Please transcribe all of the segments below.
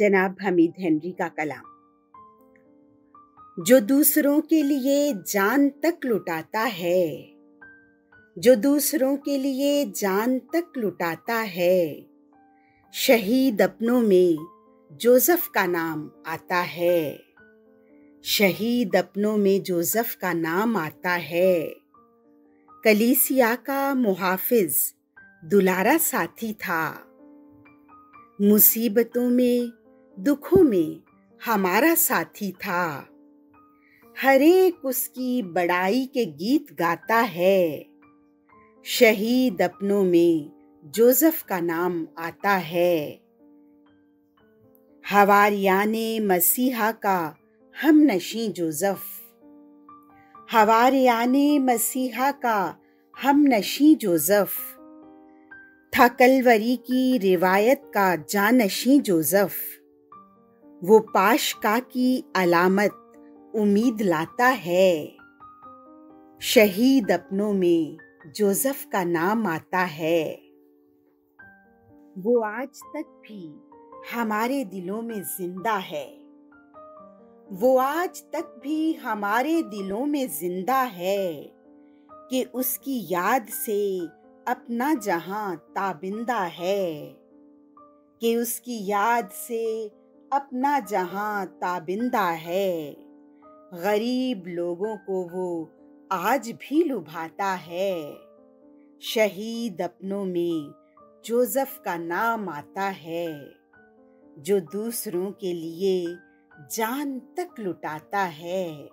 जनाब हमीद हेनरी का कलाम। जो दूसरों के लिए जान तक लुटाता है, जो दूसरों के लिए जान तक लुटाता है, शहीद अपनों में जोसफ का नाम आता है, शहीद अपनों में जोसफ का नाम आता है। कलीसिया का मुहाफिज दुलारा साथी था। मुसीबतों में दुखों में हमारा साथी था। हर एक उसकी बड़ाई के गीत गाता है। शहीद अपनों में जोसफ का नाम आता है। हवारियाने मसीहा का हम नशी जोसफ। हवारियाने मसीहा का हम नशी जोसफ। था कलवरी की रिवायत का जानशी जोसफ। वो पाशका की अलामत उम्मीद लाता है। शहीद अपनों में जोसफ का नाम आता है। वो आज तक भी हमारे दिलों में ज़िंदा है। वो आज तक भी हमारे दिलों में ज़िंदा है कि उसकी याद से अपना जहाँ ताबिंदा है। कि उसकी याद से अपना जहाँ ताबिंदा है। गरीब लोगों को वो आज भी लुभाता है। शहीद अपनों में जोसफ का नाम आता है, जो दूसरों के लिए जान तक लुटाता है।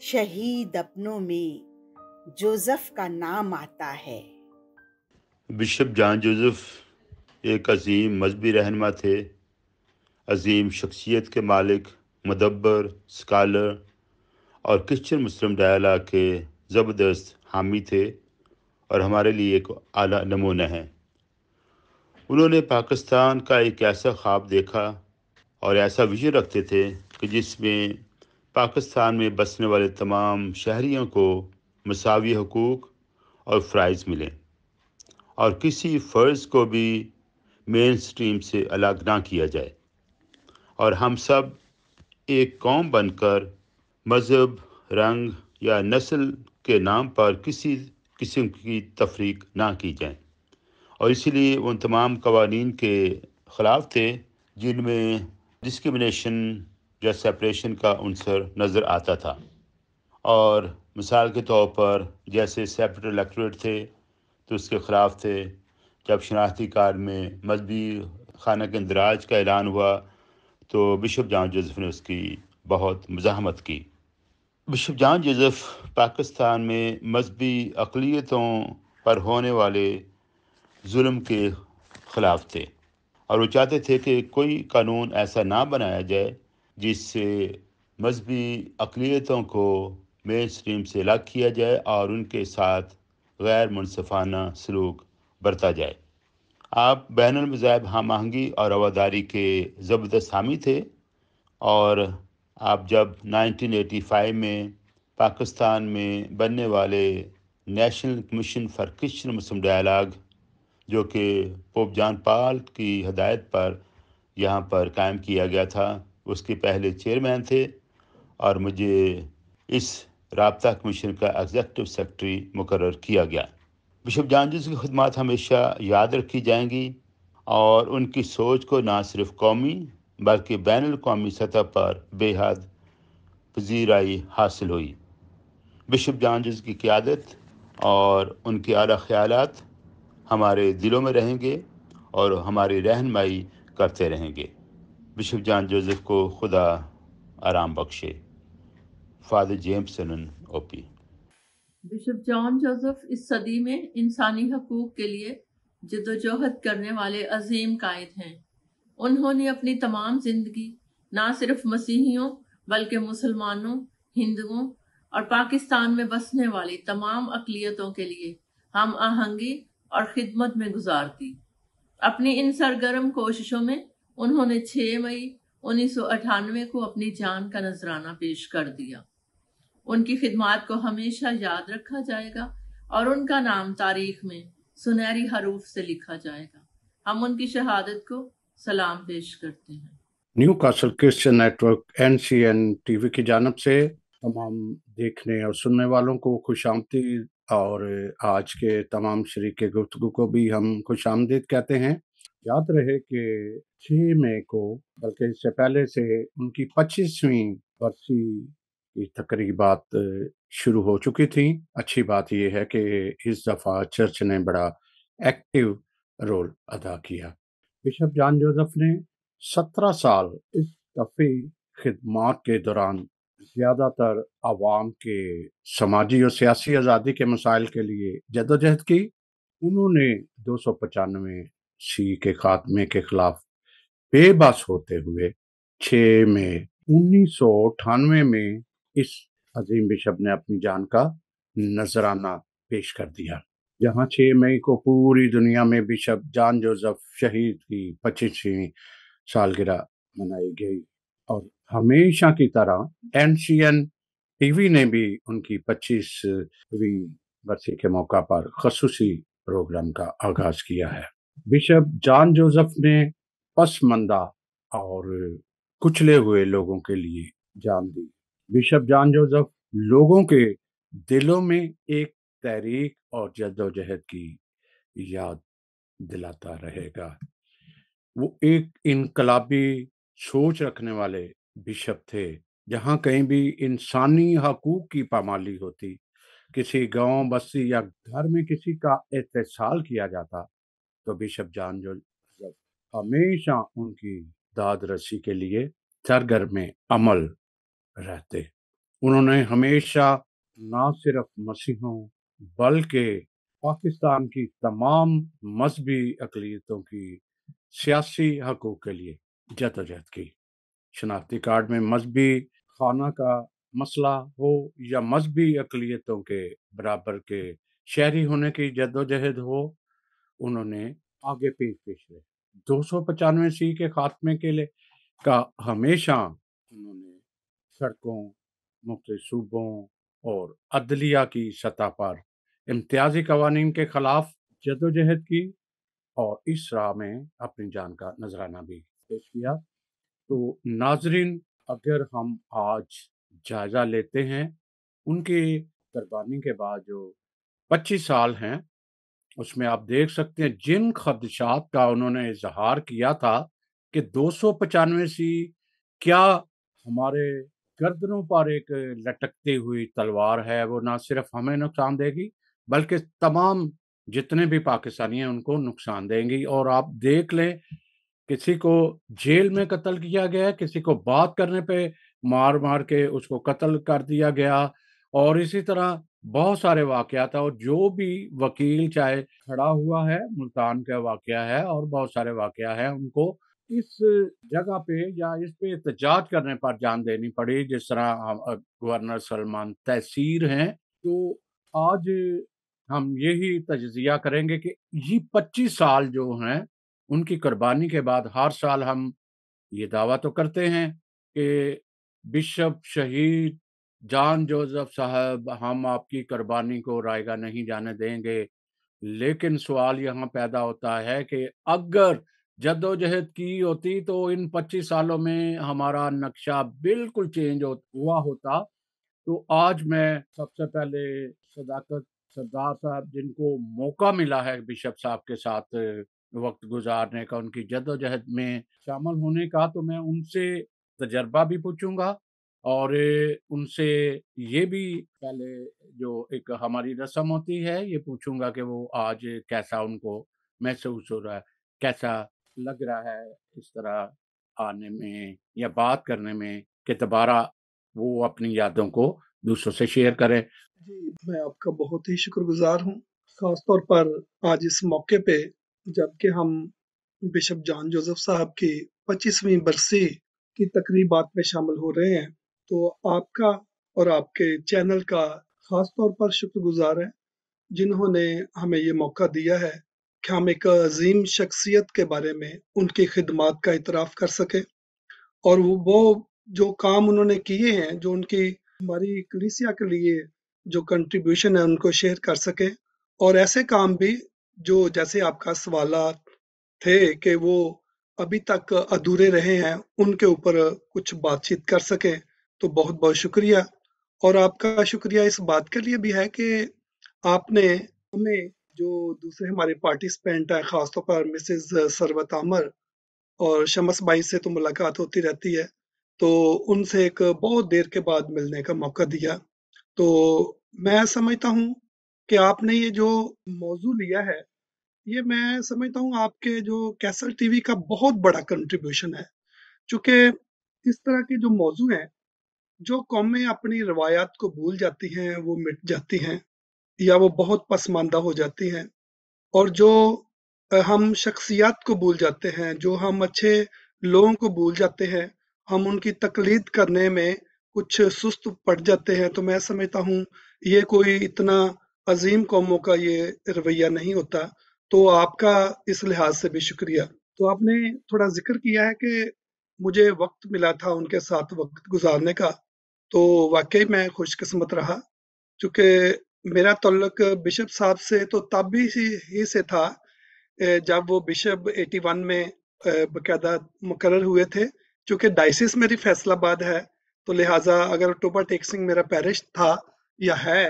शहीद अपनों में जोसफ का नाम आता है। बिशप जान जोसेफ एक अजीम मजहबी रहनमा थे। अजीम शख्सियत के मालिक, मदब्बर स्कॉलर और क्रिश्चन मुस्लिम डायला के ज़बरदस्त हामी थे और हमारे लिए एक आला नमूना है। उन्होंने पाकिस्तान का एक ऐसा ख्वाब देखा और ऐसा विजन रखते थे कि जिसमें पाकिस्तान में बसने वाले तमाम शहरियों को मसावी हकूक़ और फ़्राइज़ मिलें और किसी फ़र्ज़ को भी मेन स्ट्रीम से अलग ना किया जाए। और हम सब एक कौम बनकर मज़हब, रंग या नस्ल के नाम पर किसी किस्म की तफरीक ना की जाए। और इसीलिए उन तमाम कवानीन के ख़िलाफ़ थे, जिनमें डिस्क्रिमिनेशन या सेपरेशन का उनसर नज़र आता था। और मिसाल के तौर पर जैसे सेपरेट इलेक्ट्रेट थे तो उसके ख़िलाफ़ थे। जब शनाख्ती कार्ड में मजहबी खाना के इंदराज का ऐलान हुआ तो बिशप जॉन जोसेफ ने उसकी बहुत मजामत की। बिशप जॉन जोसेफ पाकिस्तान में मजहबी अकलीतों पर होने वाले जुल्म के ख़िलाफ़ थे और वो चाहते थे कि कोई कानून ऐसा ना बनाया जाए जिससे मजहबी अकलीतों को मेन स्ट्रीम से अलग किया जाए और उनके साथ गैर मुनफाना सलूक बरता जाए। आप बैन हम आहंगी और रवादारी के ज़बरदस्त हामी थे और आप जब 1985 में पाकिस्तान में बनने वाले national commission for Christian Muslim dialogue, जो कि पोप जान पाल की हदायत पर यहाँ पर कायम किया गया था, उसके पहले चेयरमैन थे और मुझे इस रबता कमीशन का एग्जेक्टिव सेक्रेटरी मुकर किया गया। बिशप जानजिस की खदमात हमेशा याद रखी जाएँगी और उनकी सोच को ना सिर्फ़ कौमी, बल्कि बैन अवी सतह पर बेहद पजीराई हासिल हुई। बिशप जान जानजिस की क्यादत और उनके अला ख्याल हमारे दिलों में रहेंगे और हमारी रहनमाई करते रहेंगे। बिशप जान जोसेफ को खुदा आराम बख्शे। Father James OP. Bishop John Joseph इस सदी में इंसानी हकूक के लिए जदोजहद करने वाले अजीम कायद हैं। उन्होंने अपनी तमाम ज़िंदगी ना सिर्फ़ मसीहियों, बल्कि मुसलमानों, हिंदुओं और पाकिस्तान में बसने वाली तमाम अकलीतों के लिए हम आहंगी और खिदमत में गुजार दी अपनी इन सरगर्म कोशिशों में उन्होंने 6 मई उन्नीस सौ अट्ठानवे को अपनी जान का नजराना पेश कर दिया। उनकी खिदमात को हमेशा याद रखा जाएगा और उनका नाम तारीख में सुनहरी हरूफ से लिखा जाएगा। हम उनकी शहादत को सलाम पेश करते हैं। Newcastle Christian network N C N TV की जानब से तमाम देखने और सुनने वालों को खुश आमदीद और आज के तमाम शरीक गुफ्तु को भी हम खुश आमदीद कहते हैं। याद रहे कि 6 मई को, बल्कि इससे पहले से उनकी पच्चीसवीं बरसी की तकरीबात शुरू हो चुकी थी। अच्छी बात यह है कि इस दफ़ा चर्च ने बड़ा एक्टिव रोल अदा किया। बिशप जॉन जोसेफ ने 17 साल इस दफे खिदमात के दौरान ज़्यादातर आवाम के समाजी और सियासी आज़ादी के मसाइल के लिए जदोजहद की। उन्होंने दो सौ पचानवे सी के खात्मे के खिलाफ बेबस होते हुए 6 में उन्नीस सौ अठानवे में इस अजीम बिशप ने अपनी जान का नजराना पेश कर दिया। जहाँ 6 मई को पूरी दुनिया में बिशप जान जोसेफ शहीद की पच्चीसवीं सालगिरह मनाई गई और हमेशा की तरह एन सी एनसीएन टीवी ने भी उनकी पच्चीसवीं बरसी के मौका पर खसूसी प्रोग्राम का आगाज़ किया है। बिशप जान जोसेफ ने पसमंदा और कुचले हुए लोगों के लिए जान दी। बिशप जान जोसेफ लोगों के दिलों में एक तहरीक और जद्दोजहद की याद दिलाता रहेगा। वो एक इनकलाबी सोच रखने वाले बिशप थे, जहाँ कहीं भी इंसानी हकूक की पामाली होती। किसी गाँव, बस्ती या घर में किसी का एहतसाल किया जाता तो बिशप जान जो हमेशा उनकी दाद रसी के लिए सरगर में अमल रहते। उन्होंने हमेशा ना सिर्फ़ मसीहों, बल्कि पाकिस्तान की तमाम मजहबी अकलीतों की सियासी हकूक के लिए जदोजहद की। शनाख्ती कार्ड में मजहबी खाना का मसला हो या मजहबी अकलीतों के बराबर के शहरी होने की जदोजहद हो, उन्होंने आगे पेश पेश रहे दो सौ पचानवे सी के खात्मे के लिए का हमेशा उन्होंने सड़कों मुख्त सूबों और अदलिया की सतह पर इम्तियाजी कवानीन के खिलाफ जदोजहद की और इस राह में अपनी जान का नजराना भी पेश किया। तो नाजरीन, अगर हम आज जायजा लेते हैं, उनकी कुर्बानी के बाद जो 25 साल हैं, उसमें आप देख सकते हैं, जिन खदशात का उन्होंने इजहार किया था कि दो सौ पचानवे सी क्या हमारे गर्दनों पर एक लटकती हुई तलवार है, वो ना सिर्फ़ हमें नुकसान देगी, बल्कि तमाम जितने भी पाकिस्तानी हैं, उनको नुकसान देंगी। और आप देख लें, किसी को जेल में कत्ल किया गया, किसी को बात करने पे मार मार के उसको कत्ल कर दिया गया। और इसी तरह बहुत सारे वाकयात और जो भी वकील चाहे खड़ा हुआ है, मुल्तान का वाकया है, और बहुत सारे वाकया है, उनको इस जगह पे या इस पे एहतजाज करने पर जान देनी पड़ी, जिस तरह गवर्नर सलमान तहसीर हैं तो आज हम यही तजिया करेंगे कि ये 25 साल जो हैं, उनकी कुर्बानी के बाद हर साल हम ये दावा तो करते हैं कि बिशप शहीद जान जोसेफ साहब, हम आपकी कुर्बानी को रायगा नहीं जाने देंगे। लेकिन सवाल यहाँ पैदा होता है कि अगर जद्दोजहद की होती तो इन 25 सालों में हमारा नक्शा बिल्कुल चेंज हो, हुआ होता। तो आज मैं सबसे पहले सदाकत सरदार साहब जिनको मौका मिला है बिशप साहब के साथ वक्त गुजारने का उनकी जद्दोजहद में शामिल होने का तो मैं उनसे तजर्बा भी पूछूँगा और उनसे ये भी पहले जो एक हमारी रस्म होती है ये पूछूँगा कि वो आज कैसा उनको महसूस हो रहा है कैसा लग रहा है इस तरह आने में या बात करने में कि दोबारा वो अपनी यादों को दूसरों से शेयर करें। जी, मैं आपका बहुत ही शुक्रगुजार हूँ। खासतौर पर आज इस मौके पे जबकि हम बिशप जॉन जोसेफ साहब की पच्चीसवीं बरसी की तकरीबात में शामिल हो रहे हैं तो आपका और आपके चैनल का खास तौर पर शुक्रगुजार है, जिन्होंने हमें ये मौका दिया है हम एक अजीम शख्सियत के बारे में उनकी खिदमत का इतराफ़ कर सके। और वो जो काम उन्होंने किए हैं, जो उनकी, हमारी कलीसिया के लिए जो कंट्रीब्यूशन है, उनको शेयर कर सके। और ऐसे काम भी जो, जैसे आपका सवाल थे कि वो अभी तक अधूरे रहे हैं, उनके ऊपर कुछ बातचीत कर सकें तो बहुत बहुत शुक्रिया। और आपका शुक्रिया इस बात के लिए भी है कि आपने हमें जो दूसरे हमारे पार्टिसिपेंट हैं, खासतौर पर मिसेस सरवत आमर और शमस भाई से तो मुलाकात होती रहती है तो उनसे एक बहुत देर के बाद मिलने का मौका दिया। तो मैं समझता हूँ कि आपने ये जो मौजू लिया है, ये मैं समझता हूँ आपके जो कैसल टीवी का बहुत बड़ा कंट्रीब्यूशन है, चूँकि इस तरह के जो मौजू हैं, जो कौमें अपनी रवायात को भूल जाती हैं, वो मिट जाती हैं या वो बहुत पसमानदा हो जाती हैं। और जो हम शख्सियात को भूल जाते हैं, जो हम अच्छे लोगों को भूल जाते हैं, हम उनकी तकलीद करने में कुछ सुस्त पड़ जाते हैं तो मैं समझता हूँ, ये कोई इतना अजीम कौमों का ये रवैया नहीं होता। तो आपका इस लिहाज से भी शुक्रिया। तो आपने थोड़ा ज़िक्र किया है कि मुझे वक्त मिला था उनके साथ वक्त गुजारने का तो वाकई मैं खुशकिस्मत रहा, क्योंकि मेरा तल्लक बिशप साहब से तो तब भी ही से था जब वो बिशप 81 में बकायदा मुकर हुए थे क्योंकि डाइसिस मेरी फैसलाबाद है तो लिहाजा अगर टोबा टेक्सिंग मेरा पैरिश था या है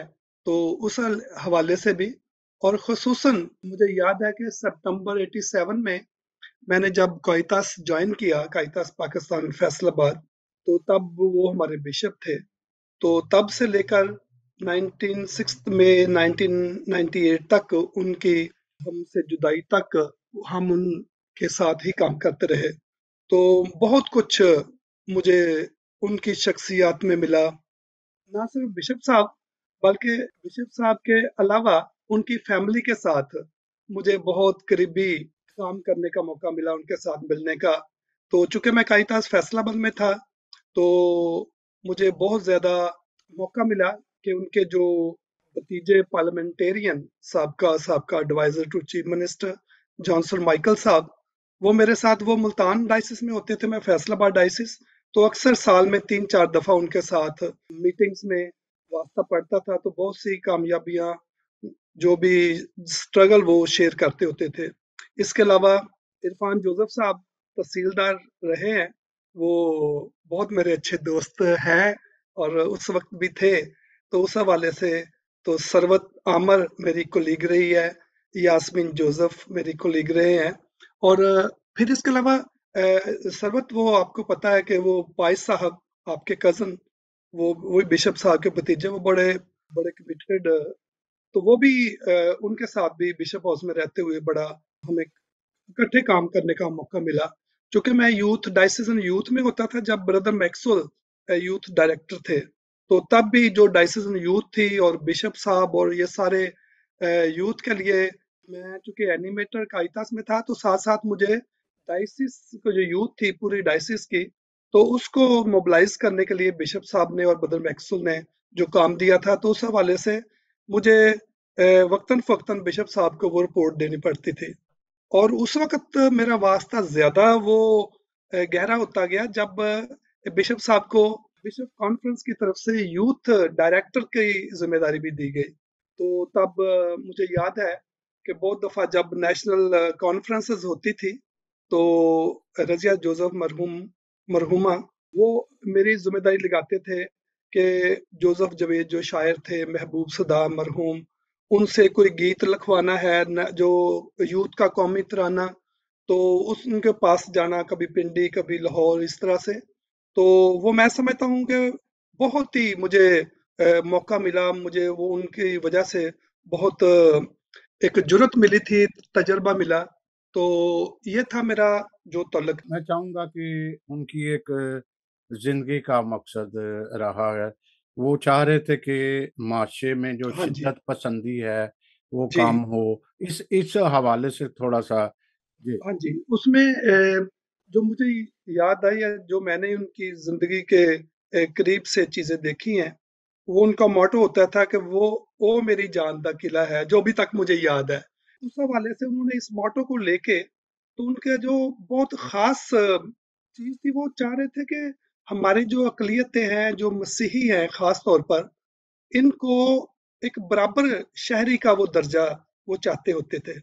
तो उस हवाले से भी, और खसूस मुझे याद है कि सितंबर 87 में मैंने जब कोयतास ज्वाइन किया, कोयतास पाकिस्तान फैसलाबाद तो तब वो हमारे बिशप थे तो तब से लेकर 1960 में 1998 तक उनकी, हमसे जुदाई तक हम उनके साथ ही काम करते रहे। तो बहुत कुछ मुझे उनकी शख्सियात में मिला। ना सिर्फ़ बिशप साहब, बल्कि बिशप साहब के अलावा उनकी फैमिली के साथ मुझे बहुत करीबी काम करने का मौका मिला उनके साथ मिलने का। तो चूँकि मैं काईतास फैसलाबंद में था तो मुझे बहुत ज़्यादा मौका मिला कि उनके जो भतीजे पार्लियामेंटेरियन सबका सबका adviser to chief minister Johnson Michael साहब, वो मेरे साथ, वो मुल्तान डाइसिस में होते थे, मैं फैसलाबाद डाइसिस तो अक्सर साल में तीन, चार दफ़ा उनके साथ मीटिंग्स में वास्ता पड़ता था तो बहुत सी कामयाबियाँ, जो भी स्ट्रगल वो शेयर करते होते थे। इसके अलावा इरफान जोसेफ साहब तहसीलदार रहे हैं, वो बहुत मेरे अच्छे दोस्त हैं और उस वक्त भी थे। उस हवाले से तो सरवत आमर मेरी कोलीग रही है, यासमिन जोसेफ मेरी कोलीग रहे हैं। और फिर इसके अलावा सरवत वो आपको पता है कि वो पाइस साहब, आपके कज़न वो वो बिशप साहब के भतीजे, वो बड़े बड़े कमिटेड तो वो भी उनके साथ भी बिशप हाउस में रहते हुए बड़ा हमें इकट्ठे काम करने का मौका मिला। क्योंकि मैं यूथ, डाइसिजन यूथ में होता था जब ब्रदर मैक्सवेल यूथ डायरेक्टर थे। तो तब भी जो डाइसिजन यूथ थी और बिशप साहब और ये सारे यूथ के लिए मैं चूँकि एनिमेटर काइतास में था तो साथ साथ मुझे डाइसिस को जो यूथ थी, पूरी डाइसिस की तो उसको मोबिलाइज करने के लिए बिशप साहब ने और बदर मैक्सुल ने जो काम दिया था तो उस हवाले से मुझे वक्तन फक्तन बिशप साहब को वो रिपोर्ट देनी पड़ती थी। और उस वक्त मेरा वास्ता ज़्यादा वो गहरा होता गया जब बिशप साहब को बिशप कॉन्फ्रेंस की तरफ़ से यूथ डायरेक्टर की ज़िम्मेदारी भी दी गई। तो तब मुझे याद है कि बहुत दफ़ा जब नेशनल कॉन्फ्रेंसेस होती थी तो रजिया जोसेफ मरहूम, मरहुमा वो मेरी ज़िम्मेदारी लगाते थे कि जोसेफ जवेद जो शायर थे, महबूब सदा, मरहूम, उनसे कोई गीत लिखवाना है जो यूथ का कौमी तराना तो उस, उनके पास जाना, कभी पिंडी, कभी लाहौर, इस तरह से। तो वो मैं समझता हूँ कि बहुत ही मुझे आ, मौका मिला मुझे वो उनकी वजह से बहुत एक ज़रूरत मिली थी तजर्बा मिला। तो ये था मेरा जो तलक मैं चाहूँगा कि उनकी एक ज़िंदगी का मकसद रहा है। वो चाह रहे थे कि माशे में जो हाँ शिद्दत पसंदी है वो काम हो। इस इस हवाले से थोड़ा सा जी। हाँ जी उसमें जो मुझे याद आई है, जो मैंने उनकी ज़िंदगी के करीब से चीज़ें देखी हैं, वो उनका मोटो होता था कि वो वो मेरी जान का किला है, जो अभी तक मुझे याद है। उस हवाले से उन्होंने इस मोटो को लेके तो उनके जो बहुत खास चीज़ थी, वो चाह रहे थे कि हमारी जो अकलीतें हैं, जो मसीही हैं, खास तौर पर, इनको एक बराबर शहरी का वो दर्जा वो चाहते होते थे।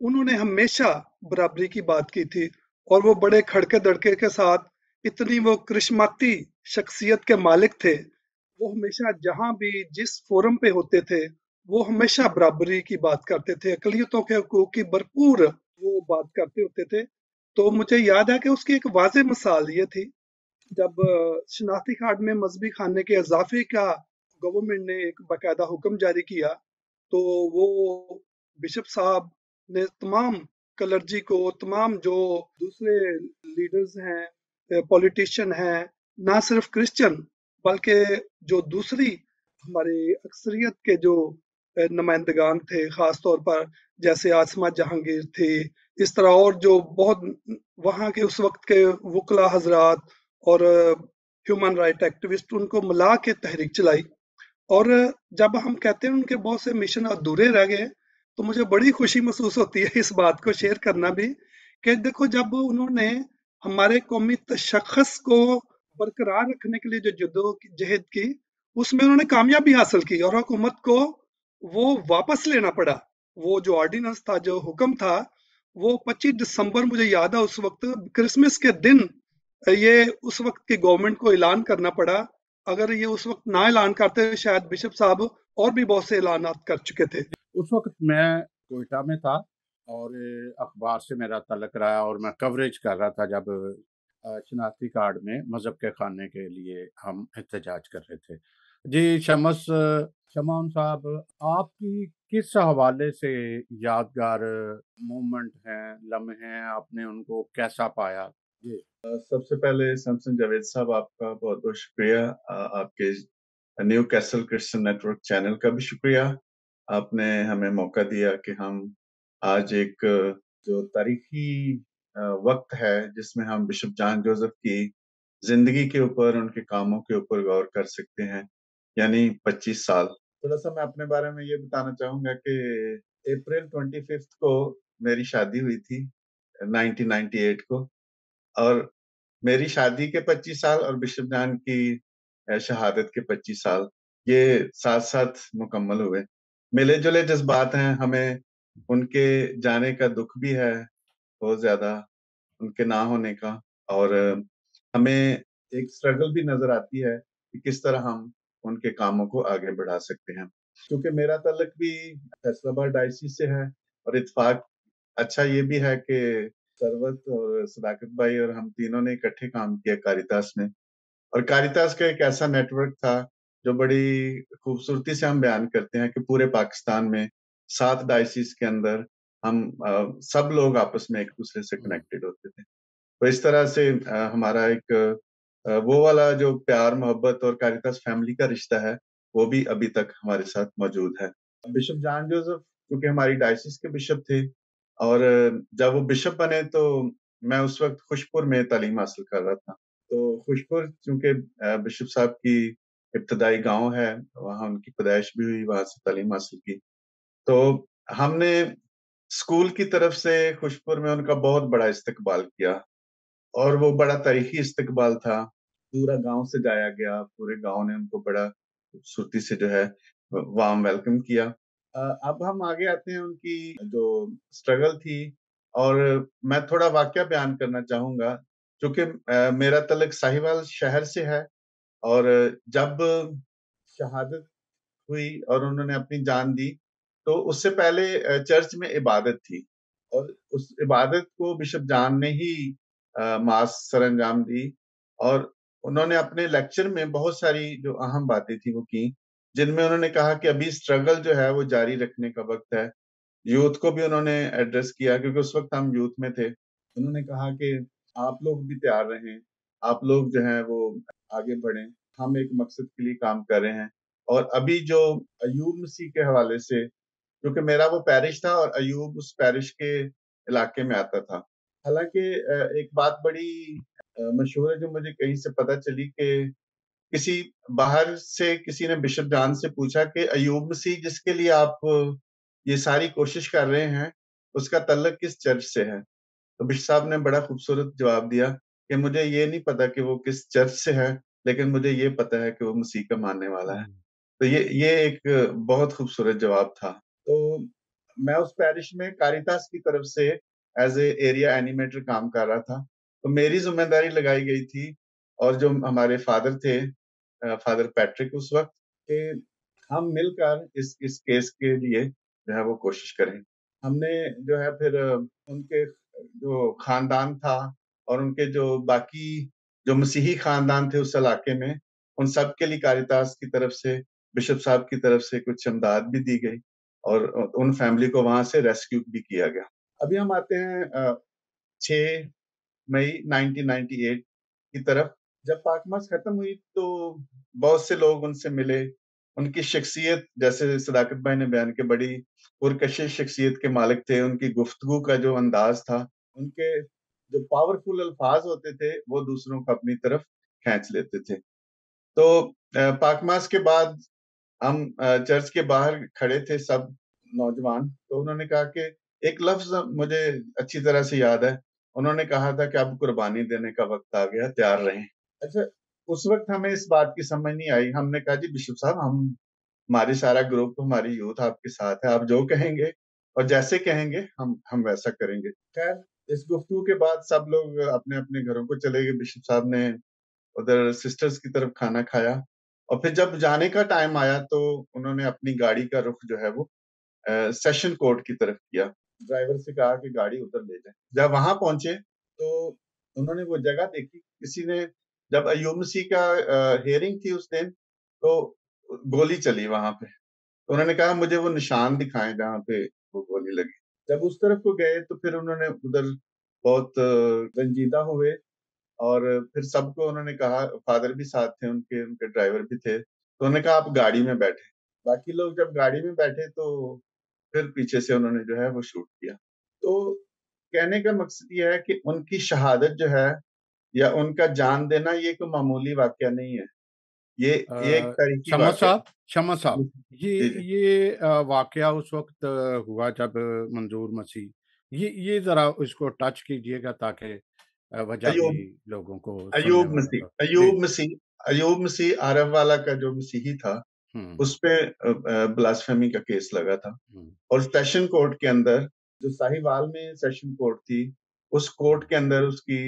उन्होंने हमेशा बराबरी की बात की थी। और वो बड़े खड़के दड़के के साथ इतनी वो करिश्माती शख्सियत के मालिक थे। वो हमेशा जहाँ भी जिस फोरम पे होते थे, वो हमेशा बराबरी की बात करते थे। अकलियतों के हकूक की भरपूर वो बात करते होते थे। तो मुझे याद है कि उसकी एक वाज मिसाल ये थी, जब शनाख्ती कार्ड में मजहबी खाने के इजाफे का गवर्नमेंट ने एक बाकायदा हुक्म जारी किया तो वो बिशप साहब ने तमाम कलर्जी को, तमाम जो दूसरे लीडर्स हैं पॉलिटिशियन हैं, ना सिर्फ़ क्रिश्चियन, बल्कि जो दूसरी हमारे अक्सरियत के जो नुमाइंदगान थे, ख़ास तौर पर जैसे आसमा जहांगीर थे, इस तरह और जो बहुत वहाँ के उस वक्त के वकला हजरात और ह्यूमन राइट एक्टिविस्ट, उनको मिला के तहरीक चलाई। और जब हम कहते हैं उनके बहुत से मिशन अधूरे रह गए तो मुझे बड़ी खुशी महसूस होती है इस बात को शेयर करना भी कि देखो जब उन्होंने हमारे कौमी तशखस को बरकरार रखने के लिए जो जदोजहद की उसमें उन्होंने कामयाबी हासिल की और हुकूमत को वो वापस लेना पड़ा। वो जो ऑर्डिनेंस था, जो हुक्म था, वो 25 दिसंबर मुझे याद है, उस वक्त क्रिसमस के दिन ये उस वक्त की गवर्नमेंट को ऐलान करना पड़ा। अगर ये उस वक्त ना ऐलान करते, शायद बिशप साहब और भी बहुत से ऐलान कर चुके थे। उस वक्त मैं कोयटा में था और अखबार से मेरा तलक रहा और मैं कवरेज कर रहा था जब शनाख्ती कार्ड में मज़हब के खाने के लिए हम एहतजाज कर रहे थे। जी, शमस शमान साहब, आपकी किस हवाले से यादगार मोमेंट हैं, लम्हे हैं? आपने उनको कैसा पाया? जी सबसे पहले सैमसन जावेद साहब, आपका बहुत बहुत शुक्रिया आपके Newcastle Christian network channel का भी शुक्रिया। आपने हमें मौका दिया कि हम आज एक, जो तारीखी वक्त है, जिसमें हम बिशप जान जोसेफ की ज़िंदगी के ऊपर, उनके कामों के ऊपर गौर कर सकते हैं, यानी 25 साल। थोड़ा सा मैं अपने बारे में ये बताना चाहूँगा कि अप्रैल ट्वेंटी फिफ्थ को मेरी शादी हुई थी 1998 को, और मेरी शादी के 25 साल और बिशप जान की शहादत के 25 साल, ये साथ साथ मुकम्मल हुए। मिले जुले जज्बात हैं, हमें उनके जाने का दुख भी है बहुत ज़्यादा, उनके ना होने का और हमें एक स्ट्रगल भी नज़र आती है कि किस तरह हम उनके कामों को आगे बढ़ा सकते हैं। क्योंकि मेरा तलक भी फैसलाबाद डायसी से है और इतफाक अच्छा ये भी है कि सरवत और सदाकत भाई और हम तीनों ने इकट्ठे काम किया कारितास में और कारितास का एक ऐसा नेटवर्क था जो बड़ी खूबसूरती से हम बयान करते हैं कि पूरे पाकिस्तान में सात डायसिस के अंदर हम आ, सब लोग आपस में एक दूसरे से कनेक्टेड होते थे। तो इस तरह से आ, हमारा एक आ, वो वाला जो प्यार मोहब्बत और कारितास फैमिली का रिश्ता है वो भी अभी तक हमारे साथ मौजूद है। बिशप जान जोसेफ क्योंकि हमारी डायसिस के बिशप थे और जब वो बिशप बने तो मैं उस वक्त खुशपुर में तालीम हासिल कर रहा था। तो खुशपुर चूँकि बिशप साहब की इब्तदाई गाँव है, वहाँ उनकी पैदाइश भी हुई, वहाँ से तालीम हासिल की। तो हमने स्कूल की तरफ़ से खुशपुर में उनका बहुत बड़ा इस्तकबाल किया और वो बड़ा तारीखी इस्तकबाल था। पूरा गाँव से जाया गया, पूरे गाँव ने उनको बड़ा खूबसूरती से जो है वाम वेलकम किया। अब हम आगे आते हैं उनकी जो स्ट्रगल थी और मैं थोड़ा वाक्य बयान करना चाहूँगा क्योंकि मेरा तलक साहिवाल शहर से है और जब शहादत हुई और उन्होंने अपनी जान दी तो उससे पहले चर्च में इबादत थी। और उस इबादत को बिशप जान ने ही मास सर अंजाम दी और उन्होंने अपने लेक्चर में बहुत सारी जो अहम बातें थी वो की, जिनमें उन्होंने कहा कि अभी स्ट्रगल जो है वो जारी रखने का वक्त है। यूथ को भी उन्होंने एड्रेस किया, क्योंकि उस वक्त हम यूथ में थे। उन्होंने कहा कि आप लोग भी तैयार रहें। आप लोग जो है वो आगे बढ़े। हम एक मकसद के लिए काम कर रहे हैं। और अभी जो अयूब मसीह के हवाले से, क्योंकि मेरा वो पैरिश था और अयूब उस पैरिश के इलाके में आता था। हालाँकि एक बात बड़ी मशहूर है जो मुझे कहीं से पता चली कि किसी बाहर से किसी ने बिशप जान से पूछा कि अयूब मसीह जिसके लिए आप ये सारी कोशिश कर रहे हैं, उसका तल्लक किस चर्च से है? तो बिशप साहब ने बड़ा खूबसूरत जवाब दिया कि मुझे ये नहीं पता कि वो किस चर्च से है लेकिन मुझे ये पता है कि वो मसीह का मानने वाला है। तो ये ये एक बहुत खूबसूरत जवाब था। तो मैं उस पैरिश में कारितास की तरफ़ से एज ए एरिया एनिमेटर काम कर रहा था। तो मेरी ज़िम्मेदारी लगाई गई थी और जो हमारे फादर थे फादर पैट्रिक उस वक्त के हम मिलकर इस इस केस के लिए जो है वो कोशिश करें। हमने जो है फिर उनके जो खानदान था और उनके जो बाकी जो मसीही खानदान थे उस इलाके में, उन सब के लिए कारितास की तरफ़ से, बिशप साहब की तरफ़ से कुछ इमदाद भी दी गई और उन फैमिली को वहाँ से रेस्क्यू भी किया गया। अभी हम आते हैं छह मई 1998 की तरफ़। जब पाकमास खत्म हुई तो बहुत से लोग उनसे मिले। उनकी शख्सियत, जैसे सदाकत भाई ने बयान के बड़ी पुरकशिश शख्सियत के मालिक थे। उनकी गुफ्तगु का जो अंदाज था, उनके जो पावरफुल अल्फाज होते थे, वो दूसरों को अपनी तरफ़ खींच लेते थे। तो पाकमास के बाद हम चर्च के बाहर खड़े थे सब नौजवान। तो उन्होंने कहा कि एक लफ्ज मुझे अच्छी तरह से याद है। उन्होंने कहा था कि अब कुर्बानी देने का वक्त आ गया, तैयार रहें। अच्छा उस वक्त हमें इस बात की समझ नहीं आई। हमने कहा, जी, बिशप साहब, हम, हमारी सारा ग्रुप, हमारी यूथ आपके साथ है। आप जो कहेंगे और जैसे कहेंगे, हम हम वैसा करेंगे। खैर इस गुफ्तु के बाद सब लोग अपने अपने घरों को चले गए। बिशप साहब ने उधर सिस्टर्स की तरफ़ खाना खाया और फिर जब जाने का टाइम आया तो उन्होंने अपनी गाड़ी का रुख जो है वो आ, सेशन कोर्ट की तरफ़ किया। ड्राइवर से कहा कि गाड़ी उधर ले जाए। जब वहाँ पहुँचे तो उन्होंने वो जगह देखी। किसी ने जब अयूब मसीह का हेयरिंग थी उस दिन तो गोली चली वहाँ पे। तो उन्होंने कहा मुझे वो निशान दिखाएँ जहाँ पे वो गोली लगी। जब उस तरफ़ को गए तो फिर उन्होंने उधर बहुत रंजीदा हुए और फिर सबको उन्होंने कहा, फादर भी साथ थे, उनके उनके ड्राइवर भी थे तो उन्होंने कहा, आप गाड़ी में बैठे। बाकी लोग जब गाड़ी में बैठे तो फिर पीछे से उन्होंने जो है वो शूट किया। तो कहने का मकसद ये है कि उनकी शहादत जो है या उनका जान देना ये कोई मामूली वाक्य नहीं है। ये ये क्षमा साहब क्षमा साहब ये ये वाकया उस वक्त हुआ जब मंजूर मसीह ये ये जरा उसको टच कीजिएगा ताकि वजह लोगों को अयूब मसीह अयूब मसीह अयूब मसीह आरफ वाला का जो मसीही था उस पे ब्लास्फेमी का केस लगा था। और सेशन कोर्ट के अंदर जो साहिवाल में सेशन कोर्ट थी उस कोर्ट के अंदर उसकी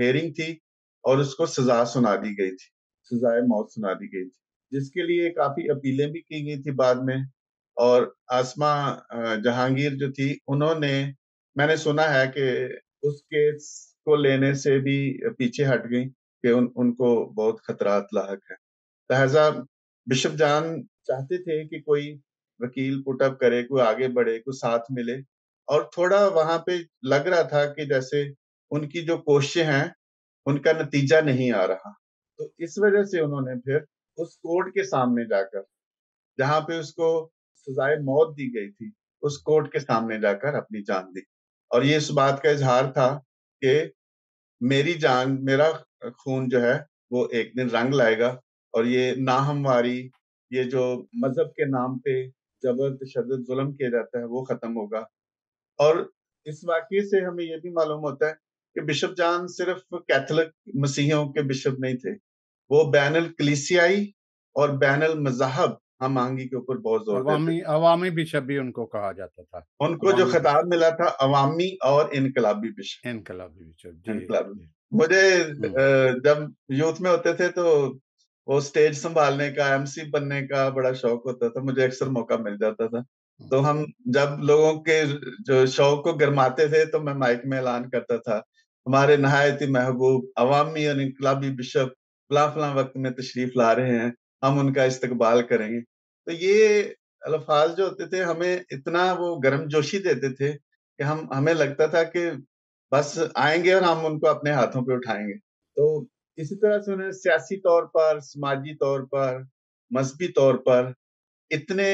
हेयरिंग थी और उसको सजा सुना दी गई थी। सजाए मौत सुना दी गई थी जिसके लिए काफ़ी अपीलें भी की गई थी बाद में। और आसमा जहांगीर जो थी उन्होंने मैंने सुना है कि उस केस को लेने से भी पीछे हट गई कि उन, उनको बहुत खतरात लाक है। लिहाजा बिशप जान चाहते थे कि कोई वकील पुटअप करे कोई आगे बढ़े कोई साथ मिले। और थोड़ा वहाँ पे लग रहा था कि जैसे उनकी जो कोशिशें हैं उनका नतीजा नहीं आ रहा। तो इस वजह से उन्होंने फिर उस कोर्ट के सामने जाकर, जहाँ पे उसको सजाए मौत दी गई थी, उस कोर्ट के सामने जाकर अपनी जान दी। और ये इस बात का इजहार था कि मेरी जान, मेरा खून जो है, वो एक दिन रंग लाएगा। और ये नाहमवारी, ये जो मज़हब के नाम पे जबर तशद जुल्म किया जाता है, वो खत्म होगा। और इस वाक्य से हमें ये भी मालूम होता है कि बिशप जान सिर्फ़ कैथलिक मसीहियों के बिशप नहीं थे। वो बैनल कलिसियाई और बैनल मज़हब हम आंगी के ऊपर बहुत ज़ोर अवामी अवामी बिशप भी उनको कहा जाता था। उनको जो खिताब मिला था अवामी और इनकलाबी बिशप। इनकलाबी बिशप इनकलाबी। मुझे हम्म। जब यूथ में होते थे तो वो स्टेज संभालने का एमसी बनने का बड़ा शौक होता था मुझे अक्सर मौका मिल जाता था। तो हम जब लोगों के जो शौक को गरमाते थे तो मैं माइक में ऐलान करता था हमारे नहायती महबूब अवामी और इनकलाबी बिशप फला फला वक्त में तशरीफ़ ला रहे हैं, हम उनका इस्तकबाल करेंगे। तो ये अल्फाज जो होते थे, हमें इतना वो गर्म जोशी देते थे कि हम, हमें लगता था कि बस आएँगे और हम उनको अपने हाथों पे उठाएँगे। तो इसी तरह से उन्हें सियासी तौर पर, समाजी तौर पर, मजहबी तौर पर इतने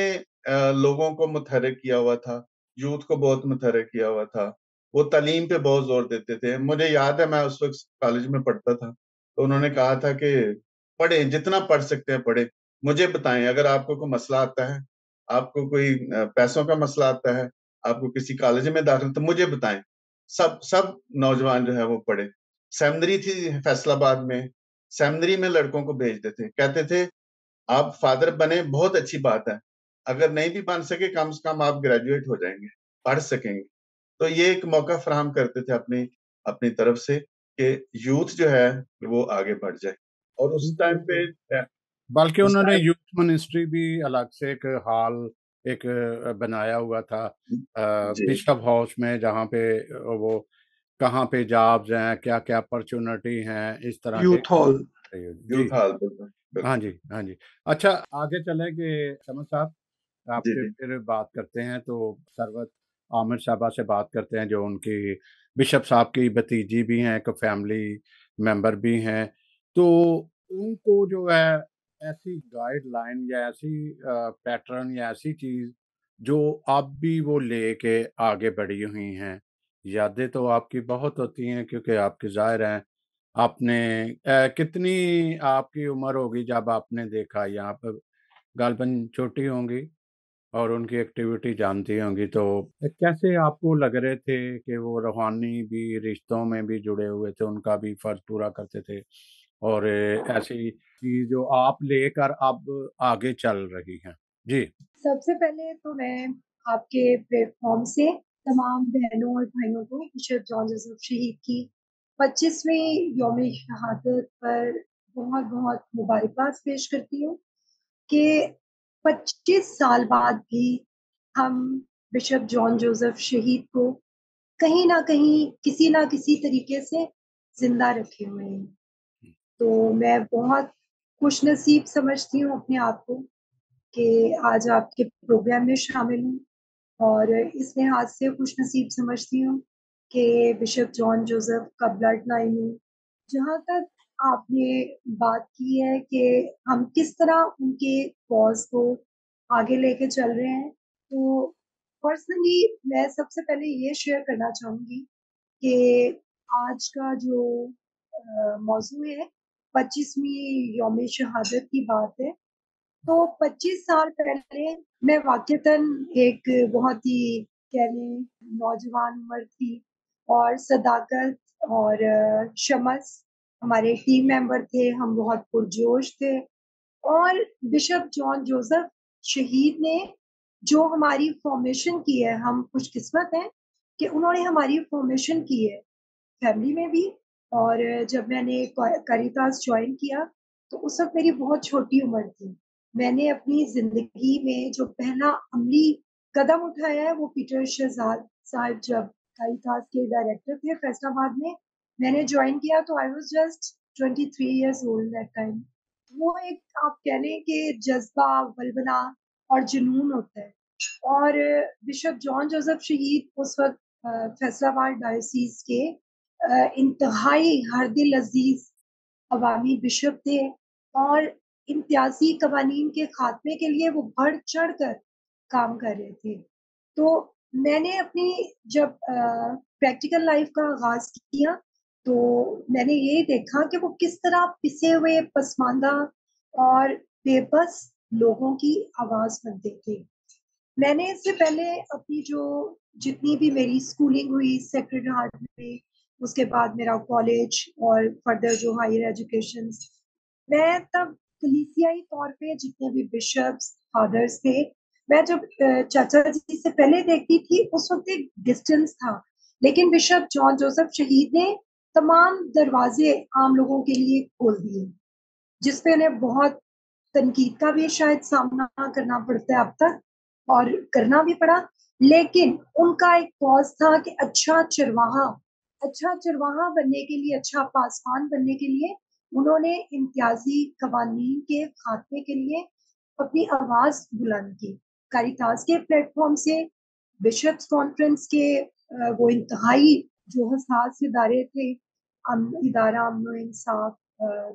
लोगों को मुतहरक किया हुआ था, यूथ को बहुत मुतहरक किया हुआ था। वो तालीम पे बहुत ज़ोर देते थे। मुझे याद है, मैं उस वक्त कॉलेज में पढ़ता था। तो उन्होंने कहा था कि, पढ़े, जितना पढ़ सकते हैं पढ़े। मुझे बताएँ, अगर आपको कोई मसला आता है, आपको कोई पैसों का मसला आता है, आपको किसी कॉलेज में दाखिल तो मुझे बताएँ। सब सब नौजवान जो है वो पढ़े। सेमनरी थी फैसलाबाद में। सेमनरी में लड़कों को भेजते थे। कहते थे, आप फादर बने, बहुत अच्छी बात है। अगर नहीं भी बन सके, कम से कम आप ग्रेजुएट हो जाएँगे, पढ़ सकेंगे। तो ये एक मौका फ्राहम करते थे अपनी अपनी तरफ़ से। कि यूथ जो है वो आगे बढ़ जाए। और उस टाइम पे बल्कि उन्होंने यूथ मिनिस्ट्री भी अलग से एक हॉल एक बनाया हुआ था। बिशप हाउस में जहाँ पे वो कहाँ पे जॉब्स हैं क्या क्या अपॉर्चुनिटी हैं इस तरह यूथ हॉल यूथ हॉल हाँ जी हाँ जी। अच्छा आगे चले कि समझ साहब आपसे फिर बात करते हैं तो सरवत आमिर साहबा से बात करते हैं जो उनकी बिशप साहब की भतीजी भी हैं एक फैमिली मेंबर भी हैं तो उनको जो है ऐसी गाइडलाइन या ऐसी पैटर्न या ऐसी चीज़ जो आप भी वो लेके आगे बढ़ी हुई हैं यादें तो आपकी बहुत होती हैं क्योंकि आपके ज़ाहिर हैं आपने अ, कितनी आपकी उम्र होगी जब आपने देखा यहाँ पर गालबन छोटी होंगी? और उनकी एक्टिविटी जानती होंगी तो कैसे आपको लग रहे थे कि वो रूहानी भी रिश्तों में भी जुड़े हुए थे, उनका भी फ़र्ज़ पूरा करते थे? और ऐसी चीज़ जो आप लेकर अब आगे चल रही हैं। जी। सबसे पहले तो मैं आपके प्लेटफॉर्म से तमाम बहनों और भाइयों को बिशप जॉन जोसेफ शहीद की पच्चीसवीं योम शहादत पर बहुत बहुत मुबारकबाद पेश करती हूँ कि 25 साल बाद भी हम बिशप जॉन जोसेफ शहीद को कहीं ना कहीं किसी ना किसी तरीके से ज़िंदा रखे हुए हैं। तो मैं बहुत खुश नसीब समझती हूँ अपने आप को कि आज आपके प्रोग्राम में शामिल हूँ और इस लिहाज से खुश नसीब समझती हूँ कि बिशप जॉन जोसेफ का ब्लड लाइन हूँ। जहाँ तक आपने बात की है कि हम किस तरह उनके कॉज को आगे लेके चल रहे हैं। तो पर्सनली मैं सबसे पहले ये शेयर करना चाहूँगी कि आज का जो मौजू है, पच्चीसवीं योम शहादत की बात है। तो 25 साल पहले मैं वाक्यतन एक बहुत ही कह लें नौजवान उम्र थी और सदाकत और शमस हमारे टीम मेंबर थे, हम बहुत पुरजोश थे। और बिशप जॉन जोसेफ शहीद ने जो हमारी फॉर्मेशन की है, हम खुशकिस्मत हैं कि उन्होंने हमारी फॉर्मेशन की है फैमिली में भी। और जब मैंने करितास ज्वाइन किया तो उस वक्त मेरी बहुत छोटी उम्र थी। मैंने अपनी ज़िंदगी में जो पहला अमली कदम उठाया है, वो पीटर शहजाद साहब जब कारितास के डायरेक्टर थे फैसलाबाद में मैंने ज्वाइन किया तो I was just 23 years old that time वो एक, आप कह लें कि जज्बा बलबला और जुनून होता है। और बिशप जॉन जोसेफ शहीद उस वक्त फैसलाबाद डायोसीज के इंतहाई हर दिल अज़ीज़ अवामी बिशप थे। और इम्तियाजी कवानीन के खात्मे के लिए वो बढ़ चढ़ कर काम कर रहे थे। तो मैंने अपनी जब प्रैक्टिकल लाइफ का आगाज़ किया तो मैंने ये देखा कि वो किस तरह पिसे हुए पसमानदा और बेबस लोगों की आवाज़ बनते थे मैंने इससे पहले अपनी जो जितनी भी मेरी स्कूलिंग हुई सेक्रेट हार्ट में, उसके बाद मेरा कॉलेज और फर्दर जो हायर एजुकेशन मैं तब कलीसियाई तौर पे जितने भी बिशप्स फादर्स थे, मैं जब चाचा जी से पहले देखती थी, उस वक्त एक डिस्टेंस था। लेकिन बिशप जॉन जोसेफ शहीद ने तमाम दरवाजे आम लोगों के लिए खोल दिए, जिसपे उन्हें बहुत तनकीद का भी शायद सामना करना पड़ता है अब तक और करना भी पड़ा। लेकिन उनका एक कॉज था कि अच्छा चरवाहा अच्छा चरवाहा बनने के लिए अच्छा पासवान बनने के लिए उन्होंने इम्तियाजी कवानीन के खात्मे के लिए अपनी आवाज़ बुलंद की। कारिताज के प्लेटफॉर्म से, बिशप्स कॉन्फ्रेंस के वो इंतहाई जो हसास इदारे थे इदारा अमन इंसाफ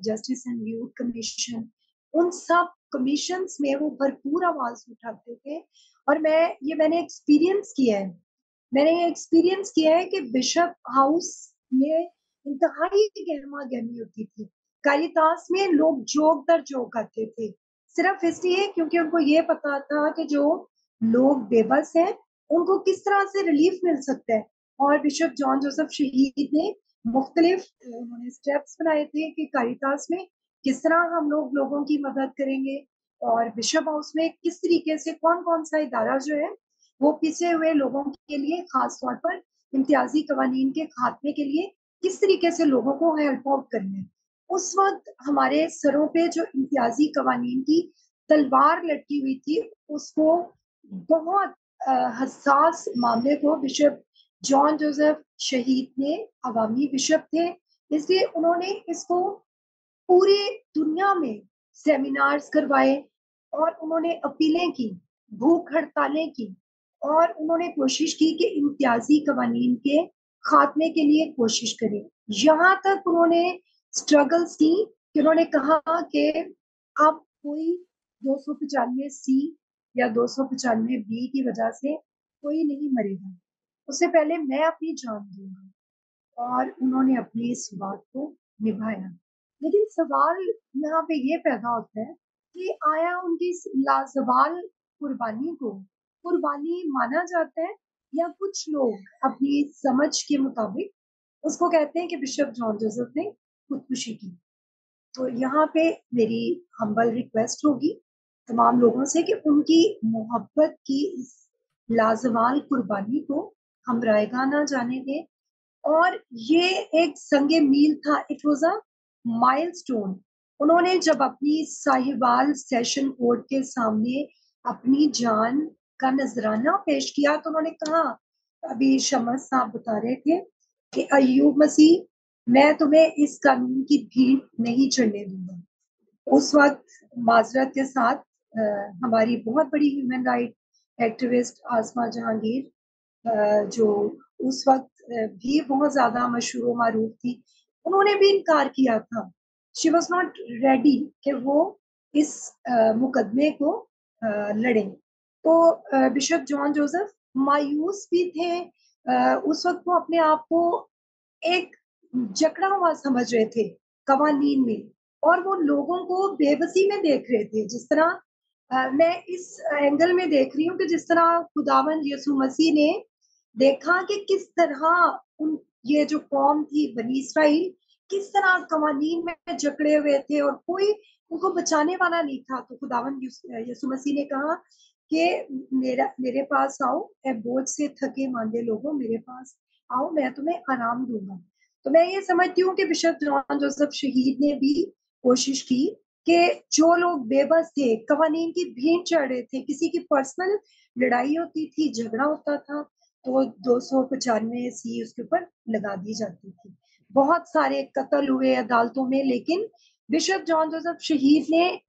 जस्टिस एंड यूथ कमीशन, उन सब कमीशन में वो भरपूर आवाज़ उठाते थे। और मैं, ये मैंने एक्सपीरियंस किया है। मैंने ये एक्सपीरियंस किया है कि बिशप हाउस में इंतहाई गहमा गहमी होती थी। कालिदास में लोग जोक दर जोक करते थे। सिर्फ़ इसलिए क्योंकि उनको ये पता था कि जो लोग बेबस हैं, उनको किस तरह से रिलीफ मिल सकता है। और बिशप जॉन जोसेफ शहीद ने मुख्तलिफ़ उन्होंने स्टेप्स बनाए थे कि कारितास में किस तरह हम लोग लोगों की मदद करेंगे और बिशप हाउस में किस तरीके से कौन कौन सा इदारा जो है, वो पिसे हुए लोगों के लिए, खास तौर पर इम्तियाजी कवानीन के खात्मे के लिए किस तरीके से लोगों को हेल्प आउट करना है। उस वक्त हमारे सरों पे जो इम्तियाजी कवानीन की तलवार लटकी हुई थी, उसको बहुत हसास मामले को बिशप जॉन जोसेफ शहीद ने अवामी बिशप थे, इसलिए उन्होंने इसको पूरी दुनिया में सेमिनार्स करवाए और उन्होंने अपीलें की, भूख हड़तालें की और उन्होंने कोशिश की कि इम्तियाजी कवानीन के खात्मे के लिए कोशिश करें। यहाँ तक उन्होंने स्ट्रगल्स की कि उन्होंने कहा कि अब कोई दो सौ पचानवे सी या दो सौ पचानवे बी की वजह से कोई नहीं मरेगा। उससे पहले मैं अपनी जान दूँगा और उन्होंने अपनी इस बात को निभाया। लेकिन सवाल यहाँ पे ये पैदा होता है कि आया उनकी लाजवाल कुर्बानी को, कुर्बानी माना जाता है या कुछ लोग अपनी समझ के मुताबिक उसको कहते हैं कि बिशप जॉन जोसेफ ने खुदकुशी की। तो यहाँ पे मेरी हम्बल रिक्वेस्ट होगी तमाम लोगों से कि उनकी मोहब्बत की इस लाजवाल कुर्बानी को हम रायगा ना जाने दें। और ये एक संगे मील था। इट वॉज़ अ माइलस्टोन उन्होंने जब अपनी साहिवाल सेशन कोर्ट के सामने अपनी जान का नजराना पेश किया तो उन्होंने कहा अभी शमस साहब बता रहे थे कि अयूब मसीह मैं तुम्हें इस कानून की भीड़ नहीं चढ़ने दूँगा। उस वक्त माजरत के साथ आ, हमारी बहुत बड़ी human right activist Asma Jahangir जो उस वक्त भी बहुत ज़्यादा मशहूर मरूफ थी, उन्होंने भी इनकार किया था। शी वॉज़ नॉट रेडी कि वो इस मुकदमे को लड़े। तो बिशप जॉन जोसेफ मायूस भी थे। उस वक्त वो अपने आप को एक जकड़ा हुआ समझ रहे थे, कवानीन में। और वो लोगों को बेबसी में देख रहे थे, जिस तरह मैं इस एंगल में देख रही हूँ कि जिस तरह खुदावन यसु मसीह ने देखा कि किस तरह उन, ये जो कौम थी बनी इसराइल, किस तरह कवानीन में जकड़े हुए थे और कोई उनको बचाने वाला नहीं था। तो खुदावन यसु मसीह ने कहा कि मेरा, मेरे पास आओ ए बोझ से थके मांदे लोगों, मेरे पास आओ, मैं तुम्हें आराम दूँगा। तो मैं ये समझती हूँ कि बिशप जॉन जोसफ शहीद ने भी कोशिश की कि जो लोग बेबस थे, कवानीन की भीड़ चढ़ रहे थे, किसी की पर्सनल लड़ाई होती थी, झगड़ा होता था तो दो सौ पचानवे सी उसके ऊपर लगा दी जाती थी। बहुत सारे कत्ल हुए अदालतों में, लेकिन बिशप जॉन जोसेफ शहीद ने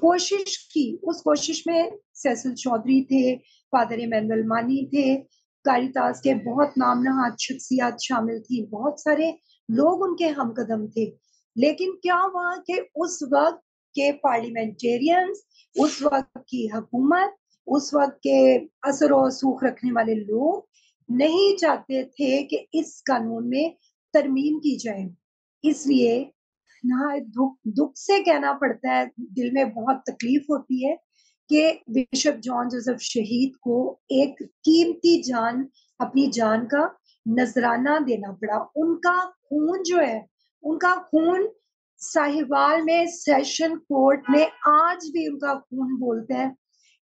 कोशिश की। उस कोशिश में सैसल चौधरी थे, फादर इमैनुअल मानी थे, कारितास के बहुत नाम नहाद शख्सियात शामिल थी। बहुत सारे लोग उनके हमकदम थे। लेकिन क्या हुआ कि उस वक्त के पार्लियामेंटेरियंस, उस वक्त की हुकूमत, उस वक्त के असर और सूख रखने वाले लोग नहीं चाहते थे कि इस कानून में तरमीम की जाए। इसलिए ना दुख दुख से कहना पड़ता है, दिल में बहुत तकलीफ़ होती है कि बिशप जॉन जोसेफ शहीद को एक कीमती जान, अपनी जान का नजराना देना पड़ा। उनका खून जो है, उनका खून साहिवाल में सेशन कोर्ट में आज भी उनका खून बोलते हैं।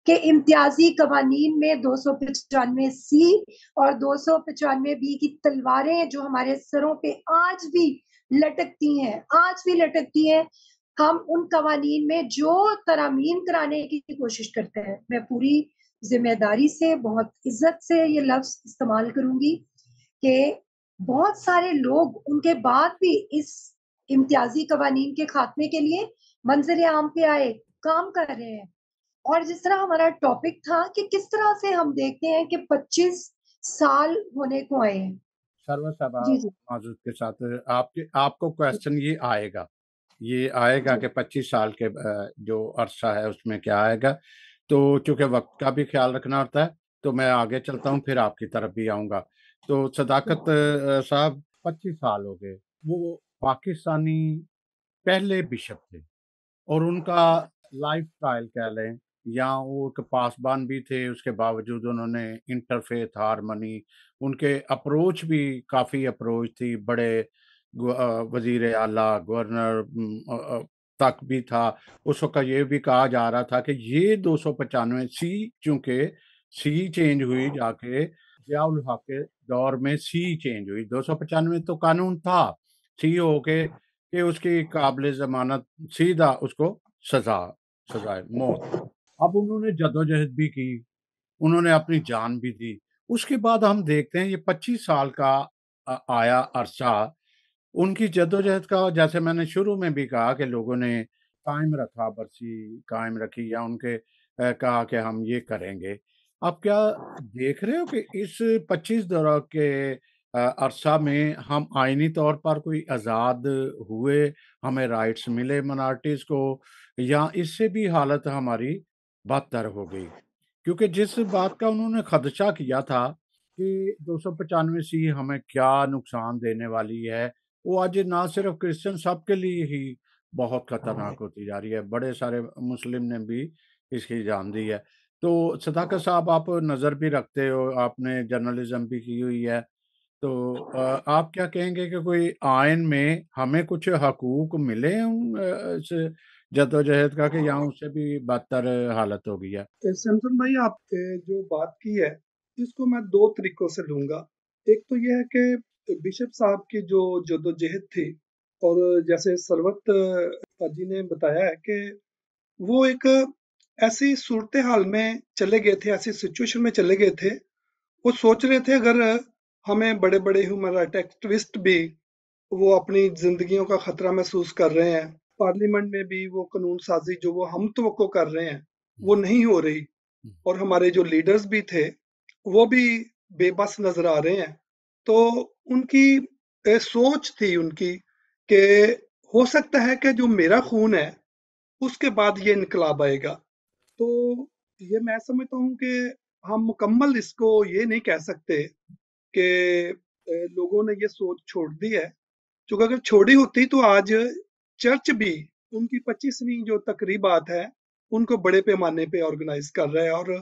कि इम्तियाजी कवानीन में दो सौ पचानवे सी और दो सौ पचानवे बी की तलवारें जो हमारे सरों पे आज भी लटकती हैं, आज भी लटकती हैं, हम उन कवानीन में जो तरामीन कराने की कोशिश करते हैं। मैं पूरी ज़िम्मेदारी से, बहुत इज़्ज़त से ये लफ्ज इस्तेमाल करूँगी कि बहुत सारे लोग उनके बाद भी इस इम्तियाजी कवानीन के खात्मे के लिए मंजर आम पे आए, काम कर रहे हैं। और जिस तरह हमारा टॉपिक था कि किस तरह से हम देखते हैं कि 25 साल होने को आए हैं। मौजूद के साथ आपके आपको क्वेश्चन ये आएगा ये आएगा कि 25 साल के जो अरसा है उसमें क्या आएगा। तो चूँकि वक्त का भी ख्याल रखना होता है तो मैं आगे चलता हूँ फिर आपकी तरफ़ भी आऊँगा। तो सदाकत साहब 25 साल हो गए वो पाकिस्तानी पहले बिशप थे और उनका लाइफ स्टाइल कह लें? या वो एक पासबान भी थे उसके बावजूद उन्होंने इंटरफेथ हारमनी उनके अप्रोच भी काफ़ी अप्रोच थी। बड़े वज़ीर आला गवर्नर तक भी था। उस वक्त ये भी कहा जा रहा था कि ये दो सौ पचानवे सी चूँकि सी चेंज हुई जाके जियाउल हक के दौर में सी चेंज हुई। दो सौ पचानवे तो कानून था सी हो के कि उसकी काबिल जमानत सीधा उसको सजा सजाए मौत। अब उन्होंने जदोजहद भी की, उन्होंने अपनी जान भी दी। उसके बाद हम देखते हैं, ये पच्चीस साल का आया अरसा, उनकी जदोजहद का, जैसे मैंने शुरू में भी कहा कि लोगों ने कायम रखा, बरसी कायम रखी या उनके कहा कि हम ये करेंगे। आप क्या देख रहे हो कि इस 25 दौरा के अरसा में हम आइनी तौर पर कोई आज़ाद हुए, हमें राइट्स मिले मनार्टीज को, या इससे भी हालत हमारी बदतर हो गई। क्योंकि जिस बात का उन्होंने खदशा किया था कि दो सौ पचानवे सी हमें क्या नुकसान देने वाली है वो आज ना सिर्फ़ क्रिश्चियन सब के लिए ही बहुत खतरनाक होती जा रही है बड़े सारे मुस्लिम ने भी इसकी जान दी है। तो सदाकत साहब आप नज़र भी रखते हो आपने जर्नलिज्म भी की हुई है तो आप क्या कहेंगे कि कोई आयन में हमें कुछ हकूक मिले इस जदोजहद का कि यहाँ उससे भी बदतर हालत हो गई है। सैमसन भाई आप जो बात की है इसको मैं दो तरीकों से लूँगा। एक तो यह है कि बिशप साहब की जो जदोजहद थी और जैसे सरवत जी ने बताया है कि वो एक ऐसी सूरत हाल में चले गए थे ऐसी सिचुएशन में चले गए थे। वो सोच रहे थे अगर हमें बड़े बड़े ह्यूमन राइट एक्टिविस्ट भी वो अपनी जिंदगियों का खतरा महसूस कर रहे हैं पार्लियामेंट में भी वो कानून साजी जो वो हम तो कर रहे हैं वो नहीं हो रही। और हमारे जो लीडर्स भी थे वो भी बेबस नज़र आ रहे हैं। तो उनकी सोच थी उनकी कि हो सकता है कि जो मेरा खून है उसके बाद ये इनकलाब आएगा। तो ये मैं समझता हूँ कि हम मुकम्मल इसको ये नहीं कह सकते कि लोगों ने ये सोच छोड़ दी है। क्योंकि अगर छोड़ी होती तो आज चर्च भी उनकी पच्चीसवीं जो तकरीबात है उनको बड़े पैमाने पे ऑर्गेनाइज कर रहा है और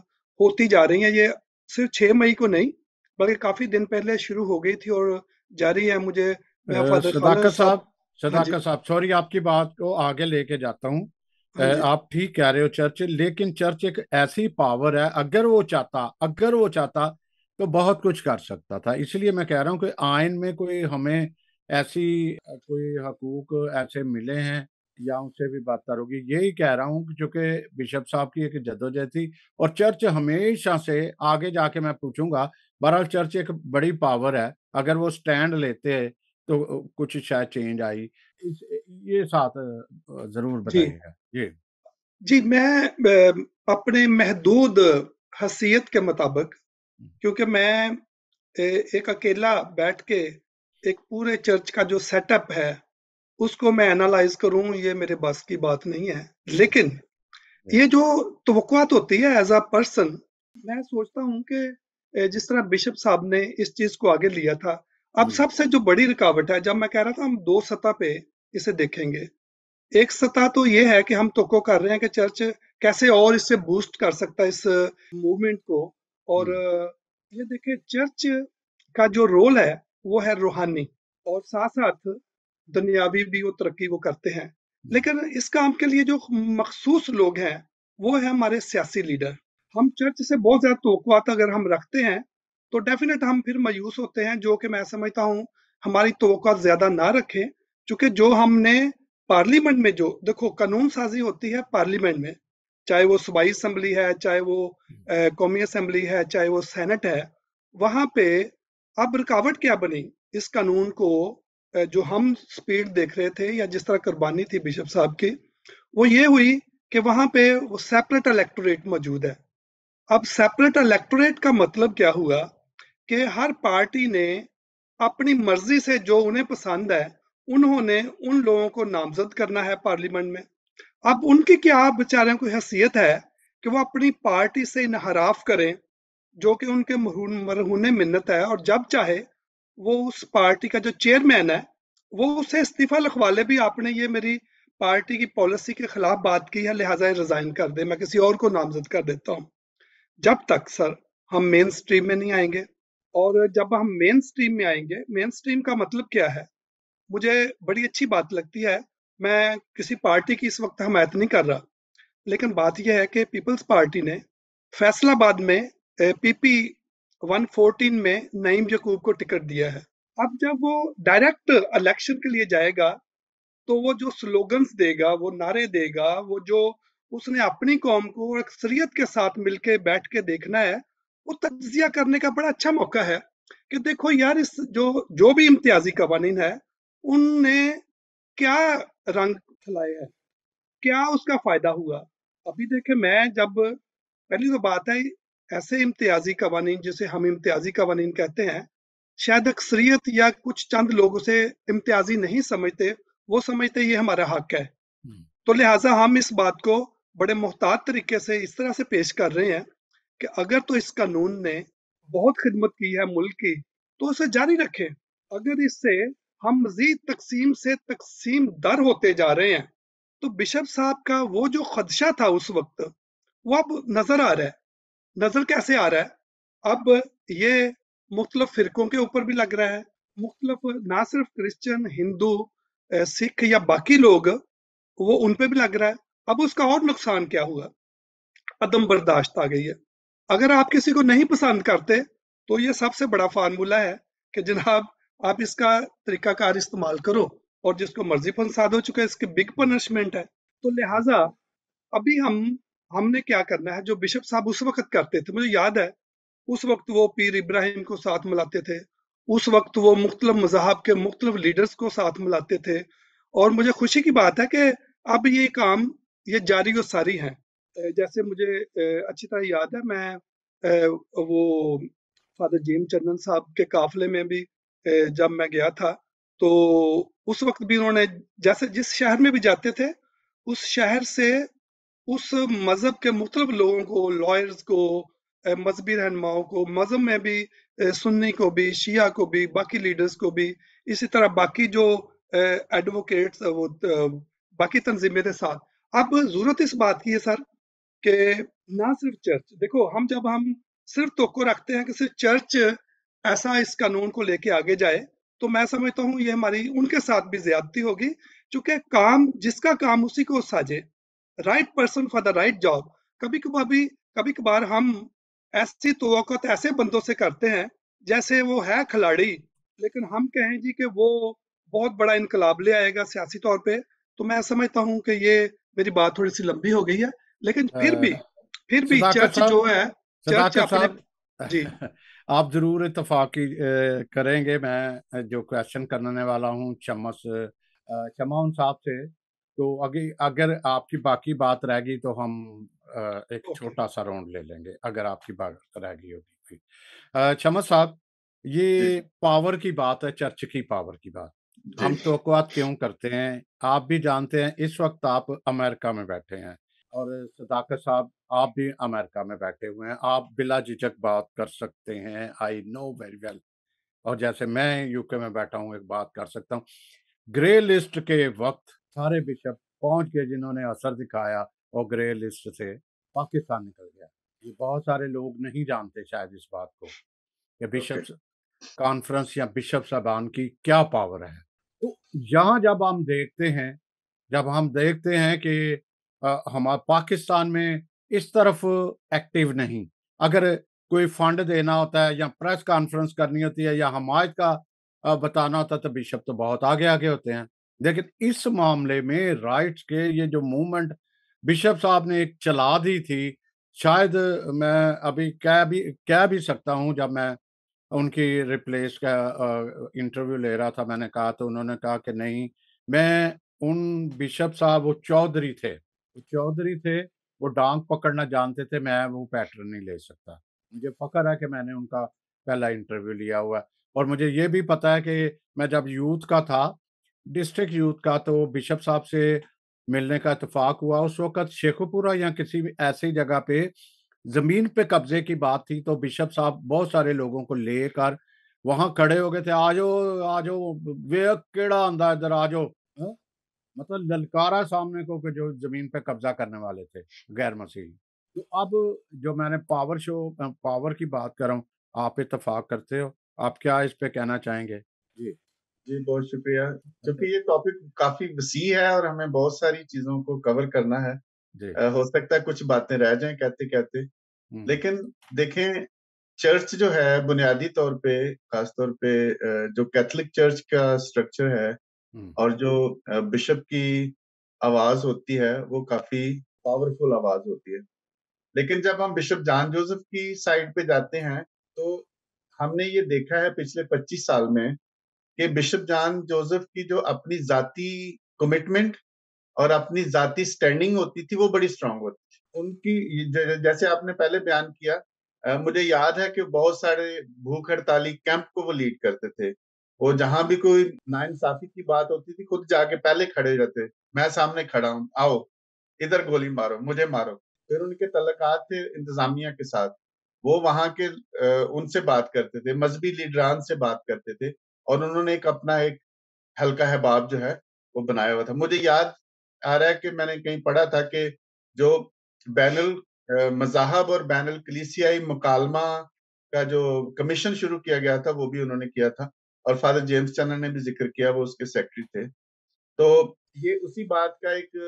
होती जा रही है। ये सिर्फ़ छह मई को नहीं बल्कि काफ़ी दिन पहले शुरू हो गई थी और जारी है मुझे। सदाकत साहब सदाकत हाँ साहब सॉरी आपकी बात को आगे लेके जाता हूँ। हाँ आप ठीक कह रहे हो चर्च लेकिन चर्च एक ऐसी पावर है अगर वो चाहता अगर वो चाहता तो बहुत कुछ कर सकता था। इसलिए मैं कह रहा हूँ कि आयन में कोई हमें ऐसी कोई हकूक ऐसे मिले हैं या उनसे भी बातदार होगी? यही कह रहा हूँ चूँकि बिशप साहब की एक जद्दोजहद थी और चर्च हमेशा से आगे जाके मैं पूछूँगा बहरहाल चर्च एक बड़ी पावर है अगर वो स्टैंड लेते तो कुछ शायद चेंज आई। इस ये साथ ज़रूर बताइएगा। जी। जी मैं अपने महदूद हसीयत के मुताबिक क्योंकि मैं एक अकेला बैठ के एक पूरे चर्च का जो सेटअप है उसको मैं एनालाइज करूँ ये मेरे बस की बात नहीं है। लेकिन ये जो तो होती है एज अ पर्सन मैं सोचता हूँ कि जिस तरह बिशप साहब ने इस चीज़ को आगे लिया था अब सबसे जो बड़ी रुकावट है जब मैं कह रहा था हम दो सतह पे इसे देखेंगे एक सतह तो ये है कि हम तो कर रहे हैं कि चर्च कैसे और इससे बूस्ट कर सकता है इस मूवमेंट को। और ये देखिए चर्च का जो रोल है वो है रूहानी। और साथ साथ दुनियावी भी वो तरक्की वो करते हैं। लेकिन इस काम के लिए जो मखसूस लोग हैं वो है हमारे सियासी लीडर। हम चर्च से बहुत ज़्यादा तो अगर हम रखते हैं तो डेफिनेट हम फिर मायूस होते हैं जो कि मैं समझता हूँ हमारी तो ज़्यादा ना रखें क्योंकि जो हमने पार्लियामेंट में जो देखो कानून साजी होती है पार्लियामेंट में चाहे वो सूबाई असम्बली है चाहे वो कौमी असम्बली है चाहे वो सेनेट है वहाँ पे अब रुकावट क्या बनी? इस कानून को जो हम स्पीड देख रहे थे या जिस तरह कुर्बानी थी बिशप साहब की, वो ये हुई कि वहाँ पे वो सेपरेट इलेक्टोरेट मौजूद है। अब सेपरेट इलेक्टोरेट का मतलब क्या हुआ कि हर पार्टी ने अपनी मर्ज़ी से जो उन्हें पसंद है, उन्होंने उन लोगों को नामजद करना है पार्लियामेंट में। अब उनकी क्या बेचारे को हैसियत है कि वो अपनी पार्टी से इनहराफ करें जो कि उनके मरहून मिन्नत है, और जब चाहे वो उस पार्टी का जो चेयरमैन है, वो उसे इस्तीफा लिखवा ले भी आपने ये मेरी पार्टी की पॉलिसी के खिलाफ बात की है, लिहाजा रिजाइन कर दे। मैं किसी और को नामजद कर देता हूँ। जब तक सर, हम मेन स्ट्रीम में नहीं आएँगे, और जब हम मेन स्ट्रीम में आएँगे, मेन स्ट्रीम का मतलब क्या है? मुझे बड़ी अच्छी बात लगती है, मैं किसी पार्टी की इस वक्त हमायत नहीं कर रहा, लेकिन बात यह है कि पीपल्स पार्टी ने फैसलाबाद में पीपी 114 में नईम यकूब को टिकट दिया है। अब जब वो डायरेक्ट इलेक्शन के लिए जाएगा तो वो जो स्लोगन्स देगा, वो नारे देगा, वो जो उसने अपनी कौम को अक्सरियत के साथ मिलके बैठ के देखना है, वो तजिया करने का बड़ा अच्छा मौका है कि देखो यार इस जो जो भी इम्तियाजी कवानीन है, उनने क्या रंग फैलाए है, क्या उसका फ़ायदा हुआ। अभी देखे मैं जब, पहली तो बात है ऐसे इम्तियाजी कवानीन जिसे हम इम्तियाजी कवानीन कहते हैं शायद अक्सरियत या कुछ चंद लोग उसे इम्तियाजी नहीं समझते वो समझते ये हमारा हक है। हम्म। तो लिहाजा हम इस बात को बड़े मोहतात तरीके से इस तरह से पेश कर रहे हैं कि अगर तो इस कानून ने बहुत खिदमत की है मुल्क की तो उसे जारी रखें। अगर इससे हम मजीद तकसीम से तकसीम दर होते जा रहे हैं तो बिशप साहब का वो जो खदशा था उस वक्त वो अब नज़र आ रहा है। नज़र कैसे आ रहा है? अब ये मुख्तलिफ़ फिरकों के ऊपर भी लग रहा है। मुख्तलिफ़ ना सिर्फ़ क्रिश्चियन, हिंदू सिख या बाकी लोग, वो उन पे भी लग रहा है। अब उसका और नुकसान क्या हुआ? अदम बर्दाश्त आ गई है। अगर आप किसी को नहीं पसंद करते तो ये सबसे बड़ा फार्मूला है कि जनाब, आप इसका तरीकाकार इस्तेमाल करो और जिसको मर्ज़ी फंसाद हो चुका है इसकी बिग पनिशमेंट है। तो लिहाजा, अभी हम हमने क्या करना है? जो बिशप साहब उस वक्त करते थे, मुझे याद है, उस वक्त वो पीर इब्राहिम को साथ मिलाते थे, उस वक्त वो मुख्तलिफ़ मजाहब के मुख्तलिफ़ लीडर्स को साथ मिलाते थे, और मुझे खुशी की बात है कि अब ये काम, ये जारी और सारी है। जैसे मुझे अच्छी तरह याद है, मैं वो फादर जेम चंदन साहब के काफले में भी जब मैं गया था तो उस वक्त भी उन्होंने, जैसे जिस शहर में भी जाते थे, उस शहर से उस मज़हब के मुख्तलिफ़ लोगों को लॉयर्स को मजहबी रहनुमाओं को, मज़हब में भी सुन्नी को भी, शिया को भी, बाकी लीडर्स को भी, इसी तरह बाकी जो एडवोकेट्स वो बाकी तंजीमें के साथ। अब ज़रूरत इस बात की है सर कि ना सिर्फ़ चर्च देखो हम जब हम सिर्फ़ तो रखते हैं कि सिर्फ़ चर्च ऐसा इस कानून को लेके आगे जाए तो मैं समझता हूँ ये हमारी, उनके साथ भी ज्यादती होगी, क्योंकि काम जिसका काम उसी को साजे। Right person for the right job कभी कभार भी कभी कभार हम ऐसी तो ऐसे बंदों से करते हैं जैसे वो है खिलाड़ी लेकिन हम कहें जी कि वो बहुत बड़ा इनकलाब ले आएगा सियासी तौर पे तो मैं समझता हूँ कि ये मेरी बात थोड़ी सी लंबी हो गई है लेकिन फिर भी फिर भी चर्च जो है चर्च अपने जी। आप ज़रूर इतफाकी करेंगे मैं जो क्वेश्चन करने वाला हूँ चमस चमौन साहब से तो अगर अगर आपकी बाकी बात रहेगी तो हम एक छोटा सा राउंड ले लेंगे अगर आपकी बात रह गई होगी चमस साहब ये पावर की बात है चर्च की पावर की बात। हम तो क्यों करते हैं? आप भी जानते हैं इस वक्त आप अमेरिका में बैठे हैं और सदाकत साहब आप भी अमेरिका में बैठे हुए हैं। आप बिला झिझक बात कर सकते हैं आई नो वेरी वेल और जैसे मैं यूके में बैठा हूँ एक बात कर सकता हूँ। ग्रे लिस्ट के वक्त सारे बिशप पहुँच के जिन्होंने असर दिखाया और ग्रे लिस्ट से पाकिस्तान निकल गया। ये बहुत सारे लोग नहीं जानते शायद इस बात को कि बिशप कॉन्फ्रेंस या बिशप साहबान की क्या पावर है। तो यहाँ जब हम देखते हैं जब हम देखते हैं कि हमारे पाकिस्तान में इस तरफ़ एक्टिव नहीं अगर कोई फंड देना होता है या प्रेस कॉन्फ्रेंस करनी होती है या हमायत का बताना होता है तो बिशप तो बहुत आगे आगे होते हैं। लेकिन इस मामले में राइट्स के ये जो मूवमेंट बिशप साहब ने एक चला दी थी, शायद मैं अभी कह भी कह भी सकता हूँ जब मैं उनकी रिप्लेस का इंटरव्यू ले रहा था, मैंने कहा तो उन्होंने कहा कि नहीं, मैं उन बिशप साहब, वो चौधरी थे, वो चौधरी थे, वो डांग पकड़ना जानते थे, मैं वो पैटर्न नहीं ले सकता। मुझे फकर है कि मैंने उनका पहला इंटरव्यू लिया हुआ है। और मुझे ये भी पता है कि मैं जब यूथ का था डिस्ट्रिक्ट यूथ का तो बिशप साहब से मिलने का इतफाक हुआ। उस वक्त शेखुपुरा या किसी भी ऐसी जगह पे ज़मीन पे कब्जे की बात थी तो बिशप साहब बहुत सारे लोगों को लेकर वहाँ खड़े हो गए थे। आजो आजो वे केड़ा आंदा इधर आजो हाँ? मतलब ललकारा सामने को कि जो ज़मीन पे कब्जा करने वाले थे, गैर मसीह। तो अब जो मैंने पावर शो, पावर की बात कर रहा हूँ, आप इतफाक करते हो। आप क्या इस पे कहना चाहेंगे? जी। जी बहुत शुक्रिया। क्योंकि ये टॉपिक काफ़ी वसी है और हमें बहुत सारी चीज़ों को कवर करना है। आ, हो सकता है कुछ बातें रह जाएँ कहते कहते लेकिन देखें चर्च जो है बुनियादी तौर पे खास तौर पे जो कैथोलिक चर्च का स्ट्रक्चर है। और जो बिशप की आवाज़ होती है वो काफ़ी पावरफुल आवाज़ होती है। लेकिन जब हम बिशप जॉन जोसेफ की साइड पे जाते हैं तो हमने ये देखा है पिछले 25 साल में कि बिशप जान जोसेफ की जो अपनी जाति कमिटमेंट और अपनी जाति स्टैंडिंग होती थी, वो बड़ी स्ट्रांग होती थी। उनकी जैसे आपने पहले बयान किया मुझे याद है कि बहुत सारे भूख हड़ताली कैंप को वो लीड करते थे। वो जहाँ भी कोई नाइंसाफी की बात होती थी, खुद जाके पहले खड़े रहते, मैं सामने खड़ा हूँ, आओ, इधर गोली मारो, मुझे मारो। फिर उनके तलकात थे इंतजामिया के साथ। वो वहाँ के उनसे बात करते थे, मजहबी लीडरान से बात करते थे। और उन्होंने एक अपना एक हल्का है बाप जो है, वो बनाया हुआ था। मुझे याद आ रहा है कि मैंने कहीं पढ़ा था कि जो बैनल मजाहब और बैनल कलीसियाई मुकालमा का जो कमीशन शुरू किया गया था, वो भी उन्होंने किया था और फादर जेम्स चैनल ने भी ज़िक्र किया, वो उसके सेक्रेटरी थे। तो ये उसी बात का एक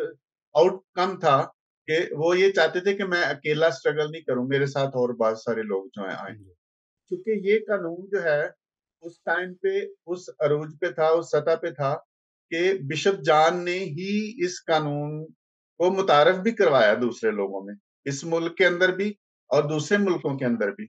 आउटकम था कि वो ये चाहते थे कि मैं अकेला स्ट्रगल नहीं करूँ, मेरे साथ और बहुत सारे लोग जो है आएँगे क्योंकि ये कानून जो है उस टाइम पे, उस अरूज पे था, उस सतह पे था कि बिशप जान ने ही इस कानून को मुतारफ भी करवाया दूसरे लोगों में, इस मुल्क के अंदर भी और दूसरे मुल्कों के अंदर भी।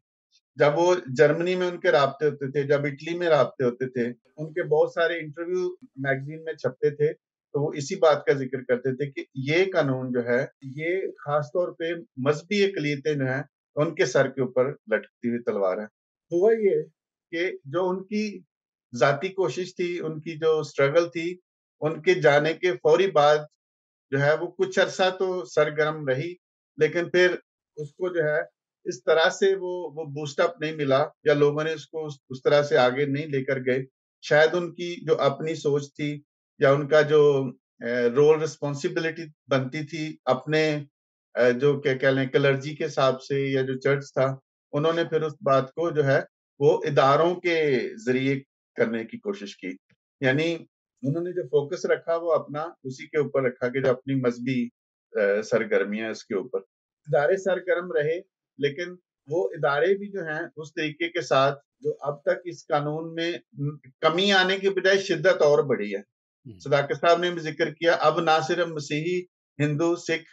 जब वो जर्मनी में उनके रबते होते थे, जब इटली में रबते होते थे, उनके बहुत सारे इंटरव्यू मैगजीन में छपते थे तो वो इसी बात का ज़िक्र करते थे कि ये कानून जो है, ये खास तौर पे मजहबी अकलीतें जो है, उनके सर के ऊपर लटकती हुई तलवार है। हुआ ये कि जो उनकी जाती कोशिश थी उनकी जो स्ट्रगल थी उनके जाने के फौरी बाद जो है वो कुछ अरसा तो सरगर्म रही लेकिन फिर उसको जो है इस तरह से वो वो बूस्टअप नहीं मिला या लोगों ने उसको उस, तरह से आगे नहीं लेकर गए। शायद उनकी जो अपनी सोच थी या उनका जो रोल रिस्पॉन्सिबिलिटी बनती थी अपने जो क्या कह लें कलर्जी के हिसाब से या जो चर्च था उन्होंने फिर उस बात को जो है वो इदारों के ज़रिए करने की कोशिश की। यानी उन्होंने जो फोकस रखा वो अपना उसी के ऊपर रखा कि जो अपनी मजहबी सरगर्मियाँ इसके ऊपर। इदारे सरगर्म रहे लेकिन वो इदारे भी जो हैं उस तरीके के साथ जो अब तक इस कानून में कमी आने की बजाय शिद्दत और बढ़ी है। सदाकत साहब ने भी ज़िक्र किया अब ना सिर्फ़ मसीही हिंदू सिख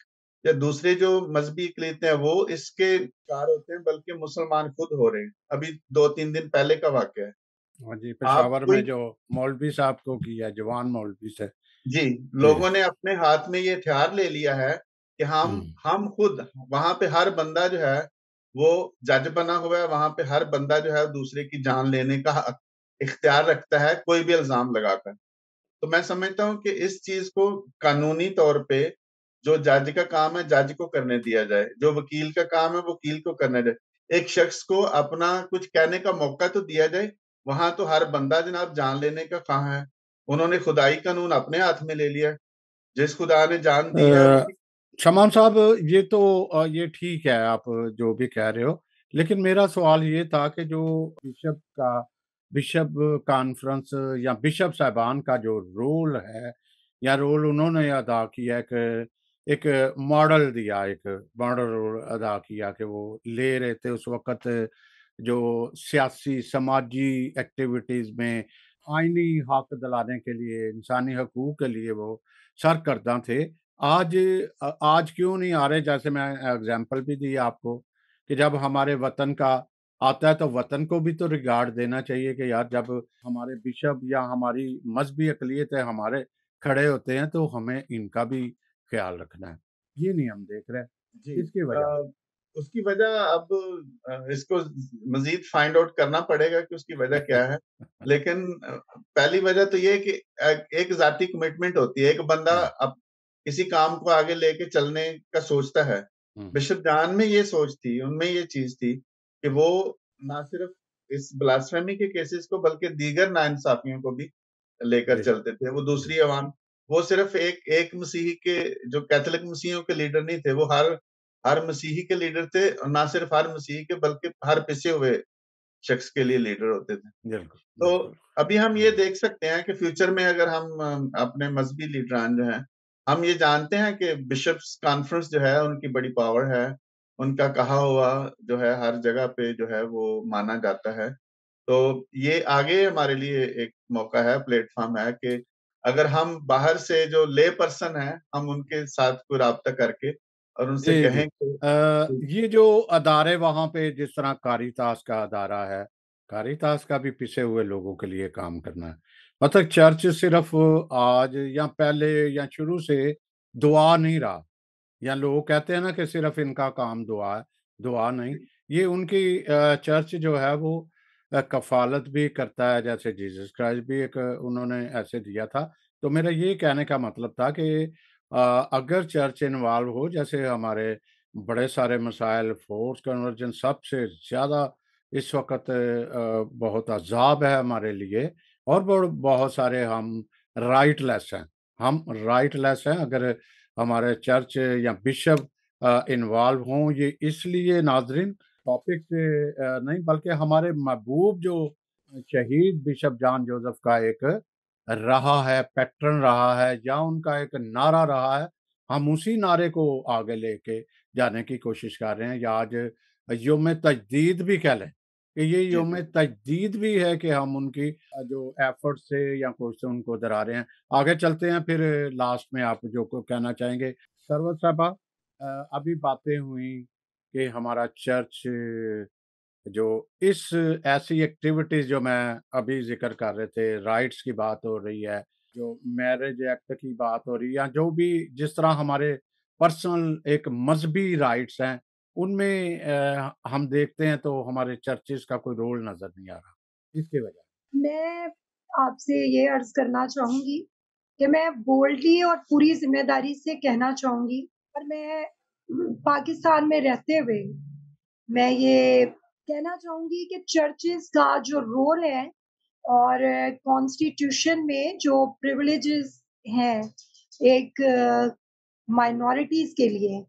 या दूसरे जो मजहबी अकलीतें हैं वो इसके कार होते हैं बल्कि मुसलमान खुद हो रहे हैं। अभी दो तीन दिन पहले का वाक्य है। हाँ जी पेशावर में जो मौलवी साहब को किया जवान मौलवी से। जी लोगों ने अपने हाथ में ये हथियार ले लिया है कि हम हम खुद वहाँ पे हर बंदा जो है वो जज बना हुआ है वहाँ पे हर बंदा जो है दूसरे की जान लेने का इख्तियार रखता है कोई भी इल्ज़ाम लगाकर। तो मैं समझता हूँ कि इस चीज़ को कानूनी तौर पे जो जज का काम है जज को करने दिया जाए। जो वकील का काम है वकील को करने जाए एक शख्स को अपना कुछ कहने का मौका तो दिया जाए वहाँ तो हर बंदा जनाब जान लेने का कहा है। उन्होंने खुदाई कानून अपने हाथ में ले लिया। जिस खुदा ने जान दिया शमान साहब ये तो ये ठीक है आप जो भी कह रहे हो। लेकिन मेरा सवाल ये था कि जो बिशप का बिशप कॉन्फ्रेंस या बिशप साहबान का जो रोल है या रोल उन्होंने अदा किया एक एक मॉडल दिया, एक मॉडल अदा किया कि वो ले रहे थे उस वक्त जो सियासी समाजी एक्टिविटीज़ में आइनी हक दिलाने के लिए, इंसानी हकूक के लिए वो सर सरकर्दा थे। आज आज क्यों नहीं आ रहे? जैसे मैं एग्जांपल भी दी आपको कि जब हमारे वतन का आता है तो वतन को भी तो रिगार्ड देना चाहिए कि यार जब हमारे बिशप या हमारी मजहबी अकलीत है, हमारे खड़े होते हैं तो हमें इनका भी ख्याल रखना है। ये नहीं हम देख रहे जी इसकी वजह उसकी वजह अब इसको मजीद फाइंड आउट करना पड़ेगा कि उसकी वजह क्या है। लेकिन पहली वजह तो ये कि एक जाति कमिटमेंट होती है। एक बंदा अब किसी काम को आगे लेके चलने का सोचता है। बिशप जान में ये सोच थी उनमें ये चीज़ थी कि वो ना सिर्फ़ इस ब्लास्फेमी के केसेस को बल्कि दीगर नाइंसाफियों को भी लेकर चलते थे। वो दूसरी अवाम वो सिर्फ़ एक एक मसीही के जो कैथोलिक मसीहियों के लीडर नहीं थे वो हर हर मसीही के लीडर थे और ना सिर्फ़ हर मसीही के बल्कि हर पिसे हुए शख्स के लिए लीडर होते थे। तो अभी हम ये देख सकते हैं कि फ्यूचर में अगर हम अपने मजहबी लीडरान जो हैं हम ये जानते हैं कि बिशप्स कॉन्फ्रेंस जो है उनकी बड़ी पावर है उनका कहा हुआ जो है हर जगह पे जो है वो माना जाता है। तो ये आगे हमारे लिए एक मौका है प्लेटफॉर्म है कि अगर हम बाहर से जो ले पर्सन है हम उनके साथ कोई रबता करके और उनसे कहें कि ये जो अदारे वहाँ पे जिस तरह कारितास का अदारा है, कारितास का भी पिसे हुए लोगों के लिए काम करना है। मतलब चर्च सिर्फ़ आज या पहले या शुरू से दुआ नहीं रहा या लोग कहते हैं ना कि सिर्फ़ इनका काम दुआ है, दुआ नहीं। ये उनकी चर्च जो है वो कफ़ालत भी करता है, जैसे जीसस क्राइस्ट भी एक उन्होंने ऐसे दिया था। तो मेरा ये कहने का मतलब था कि अगर चर्च इन्वॉल्व हो, जैसे हमारे बड़े सारे मसाइल, फ़ोर्स कन्वर्जन, सबसे ज़्यादा इस वक़्त बहुत अज़ाब है हमारे लिए, और बहुत सारे हम राइटलेस हैं। हम राइटलेस हैं, अगर हमारे चर्च या बिशप इन्वॉल्व हों, ये इसलिए नाज़रीन टॉपिक से नहीं बल्कि हमारे महबूब जो शहीद बिशप जान जोसेफ का एक रहा है, पैटर्न रहा है या उनका एक नारा रहा है, हम उसी नारे को आगे लेके जाने की कोशिश कर रहे हैं या आज यौम तजदीद भी कह लें कि ये योम तजदीद भी है कि हम उनकी जो एफर्ट से या कुछ से उनको दरा रहे हैं। आगे चलते हैं फिर लास्ट में आप जो को कहना चाहेंगे। सरवत साहबा अभी बातें हुई कि हमारा चर्च जो इस ऐसी एक्टिविटीज़ जो मैं अभी ज़िक्र कर रहे थे, राइट्स की बात हो रही है, जो मैरिज एक्ट की बात हो रही है या जो भी जिस तरह हमारे पर्सनल एक मज़हबी राइट्स हैं, उनमें हम देखते हैं तो हमारे चर्चेज़ का कोई रोल नज़र नहीं आ रहा। इसकी वजह? मैं आपसे ये अर्ज़ करना चाहूँगी कि मैं बोल्डली और पूरी ज़िम्मेदारी से कहना चाहूँगी और मैं पाकिस्तान में रहते हुए मैं ये कहना चाहूँगी कि चर्चेज़ का जो रोल है और कॉन्स्टिट्यूशन में जो प्रिविलेजेस हैं एक माइनॉरिटीज़ के लिए,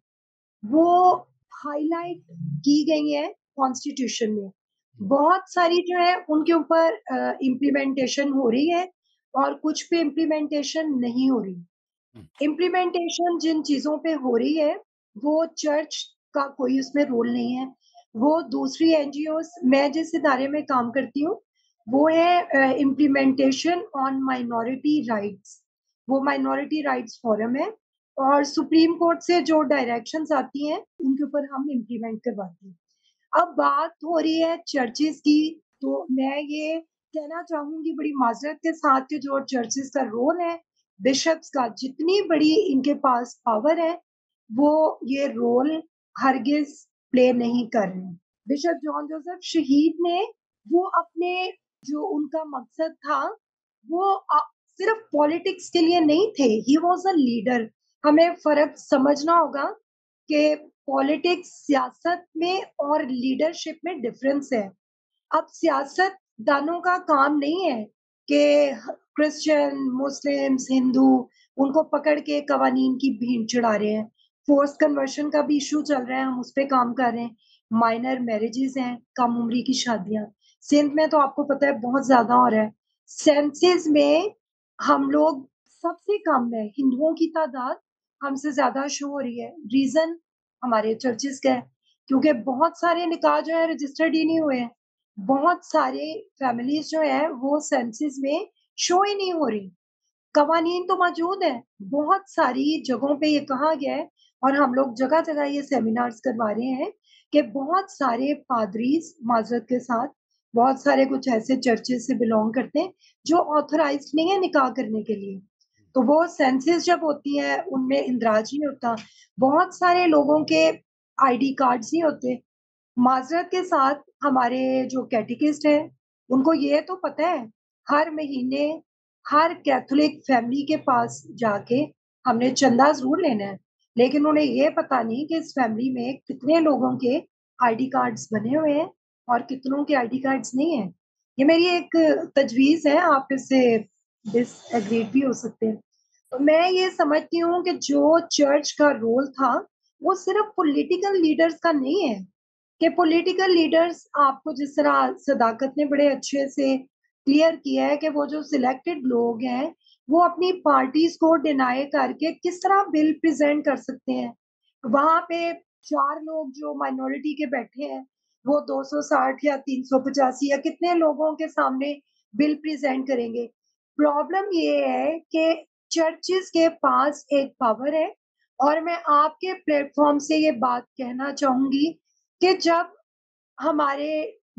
वो हाईलाइट की गई है कॉन्स्टिट्यूशन में। बहुत सारी जो है उनके ऊपर इम्प्लीमेंटेशन हो रही है और कुछ पे इम्प्लीमेंटेशन नहीं हो रही। इम्प्लीमेंटेशन जिन चीज़ों पे हो रही है, वो चर्च का कोई उसमें रोल नहीं है। वो दूसरी एनजीओज़ मैं जिस इदारे में काम करती हूँ, वो है इम्प्लीमेंटेशन ऑन माइनॉरिटी राइट्स। वो माइनॉरिटी राइट्स फोरम है और सुप्रीम कोर्ट से जो डायरेक्शन आती हैं, उनके ऊपर हम इम्प्लीमेंट करवाते हैं। अब बात हो रही है चर्चेज़ की, तो मैं ये कहना चाहूँगी बड़ी माज़रत के साथ कि जो चर्चेज़ का रोल है, बिशप्स का जितनी बड़ी इनके पास पावर है, वो ये रोल हरगिज़ प्ले नहीं कर रहे। बिशप जॉन जोसेफ शहीद ने वो अपने जो उनका मकसद था, वो सिर्फ़ पॉलिटिक्स के लिए नहीं थे, ही वाज़ अ लीडर। हमें फ़र्क समझना होगा कि पॉलिटिक्स सियासत में और लीडरशिप में डिफ़रेंस है। अब सियासत दानों का काम नहीं है कि क्रिश्चियन, मुस्लिम्स, हिंदू उनको पकड़ के कवानीन की भीड़ चढ़ा रहे हैं। फ़ोर्स कन्वर्शन का भी इशू चल रहा है, हम उस पे काम कर रहे हैं। माइनर मैरिजेस हैं, कम उम्री की शादियाँ सिंध में तो आपको पता है बहुत ज़्यादा हो रहा है। सेंसेस में हम लोग सबसे कम है, हिंदुओं की तादाद हमसे ज़्यादा शो हो रही है। रीज़न हमारे चर्चेज़ का है, क्योंकि बहुत सारे निकाह जो है रजिस्टर्ड ही नहीं हुए हैं। बहुत सारे फैमिलीज़ जो है वो सेंसेस में शो ही नहीं हो रही। कवानीन तो मौजूद है बहुत सारी जगहों पे ये कहा गया है और हम लोग जगह-जगह ये सेमिनार्स करवा रहे हैं कि बहुत सारे पादरीज़ माज़रत के साथ, बहुत सारे कुछ ऐसे चर्चेज़ से बिलोंग करते हैं, जो ऑथराइज़्ड नहीं है निकाह करने के लिए। तो वो सेंसेस जब होती है उनमें इंदराज नहीं होता। बहुत सारे लोगों के आईडी कार्ड्स नहीं होते। माज़रत के साथ हमारे जो कैटेकिस्ट हैं, उनको ये तो पता है, हर महीने हर कैथोलिक फैमिली के पास जाके हमने चंदा ज़रूर लेना है, लेकिन उन्हें ये पता नहीं कि इस फैमिली में कितने लोगों के आईडी कार्ड्स बने हुए हैं और कितनों के आईडी कार्ड्स नहीं हैं। ये मेरी एक तजवीज़ है, आप इससे डिसएग्रीड भी हो सकते हैं। तो मैं ये समझती हूँ कि जो चर्च का रोल था, वो सिर्फ़ पॉलिटिकल लीडर्स का नहीं है, कि पॉलिटिकल लीडर्स आपको जिस तरह सदाकत ने बड़े अच्छे से क्लियर किया है कि वो जो सिलेक्टेड लोग हैं, वो अपनी पार्टीज़ को डिनाई करके किस तरह बिल प्रेज़ेंट कर सकते हैं। वहाँ पे चार लोग जो माइनॉरिटी के बैठे हैं, वो 260 या 385 या कितने लोगों के सामने बिल प्रेजेंट करेंगे प्रॉब्लम ये है कि चर्चिस के पास एक पावर है और मैं आपके प्लेटफॉर्म से ये बात कहना चाहूँगी कि जब हमारे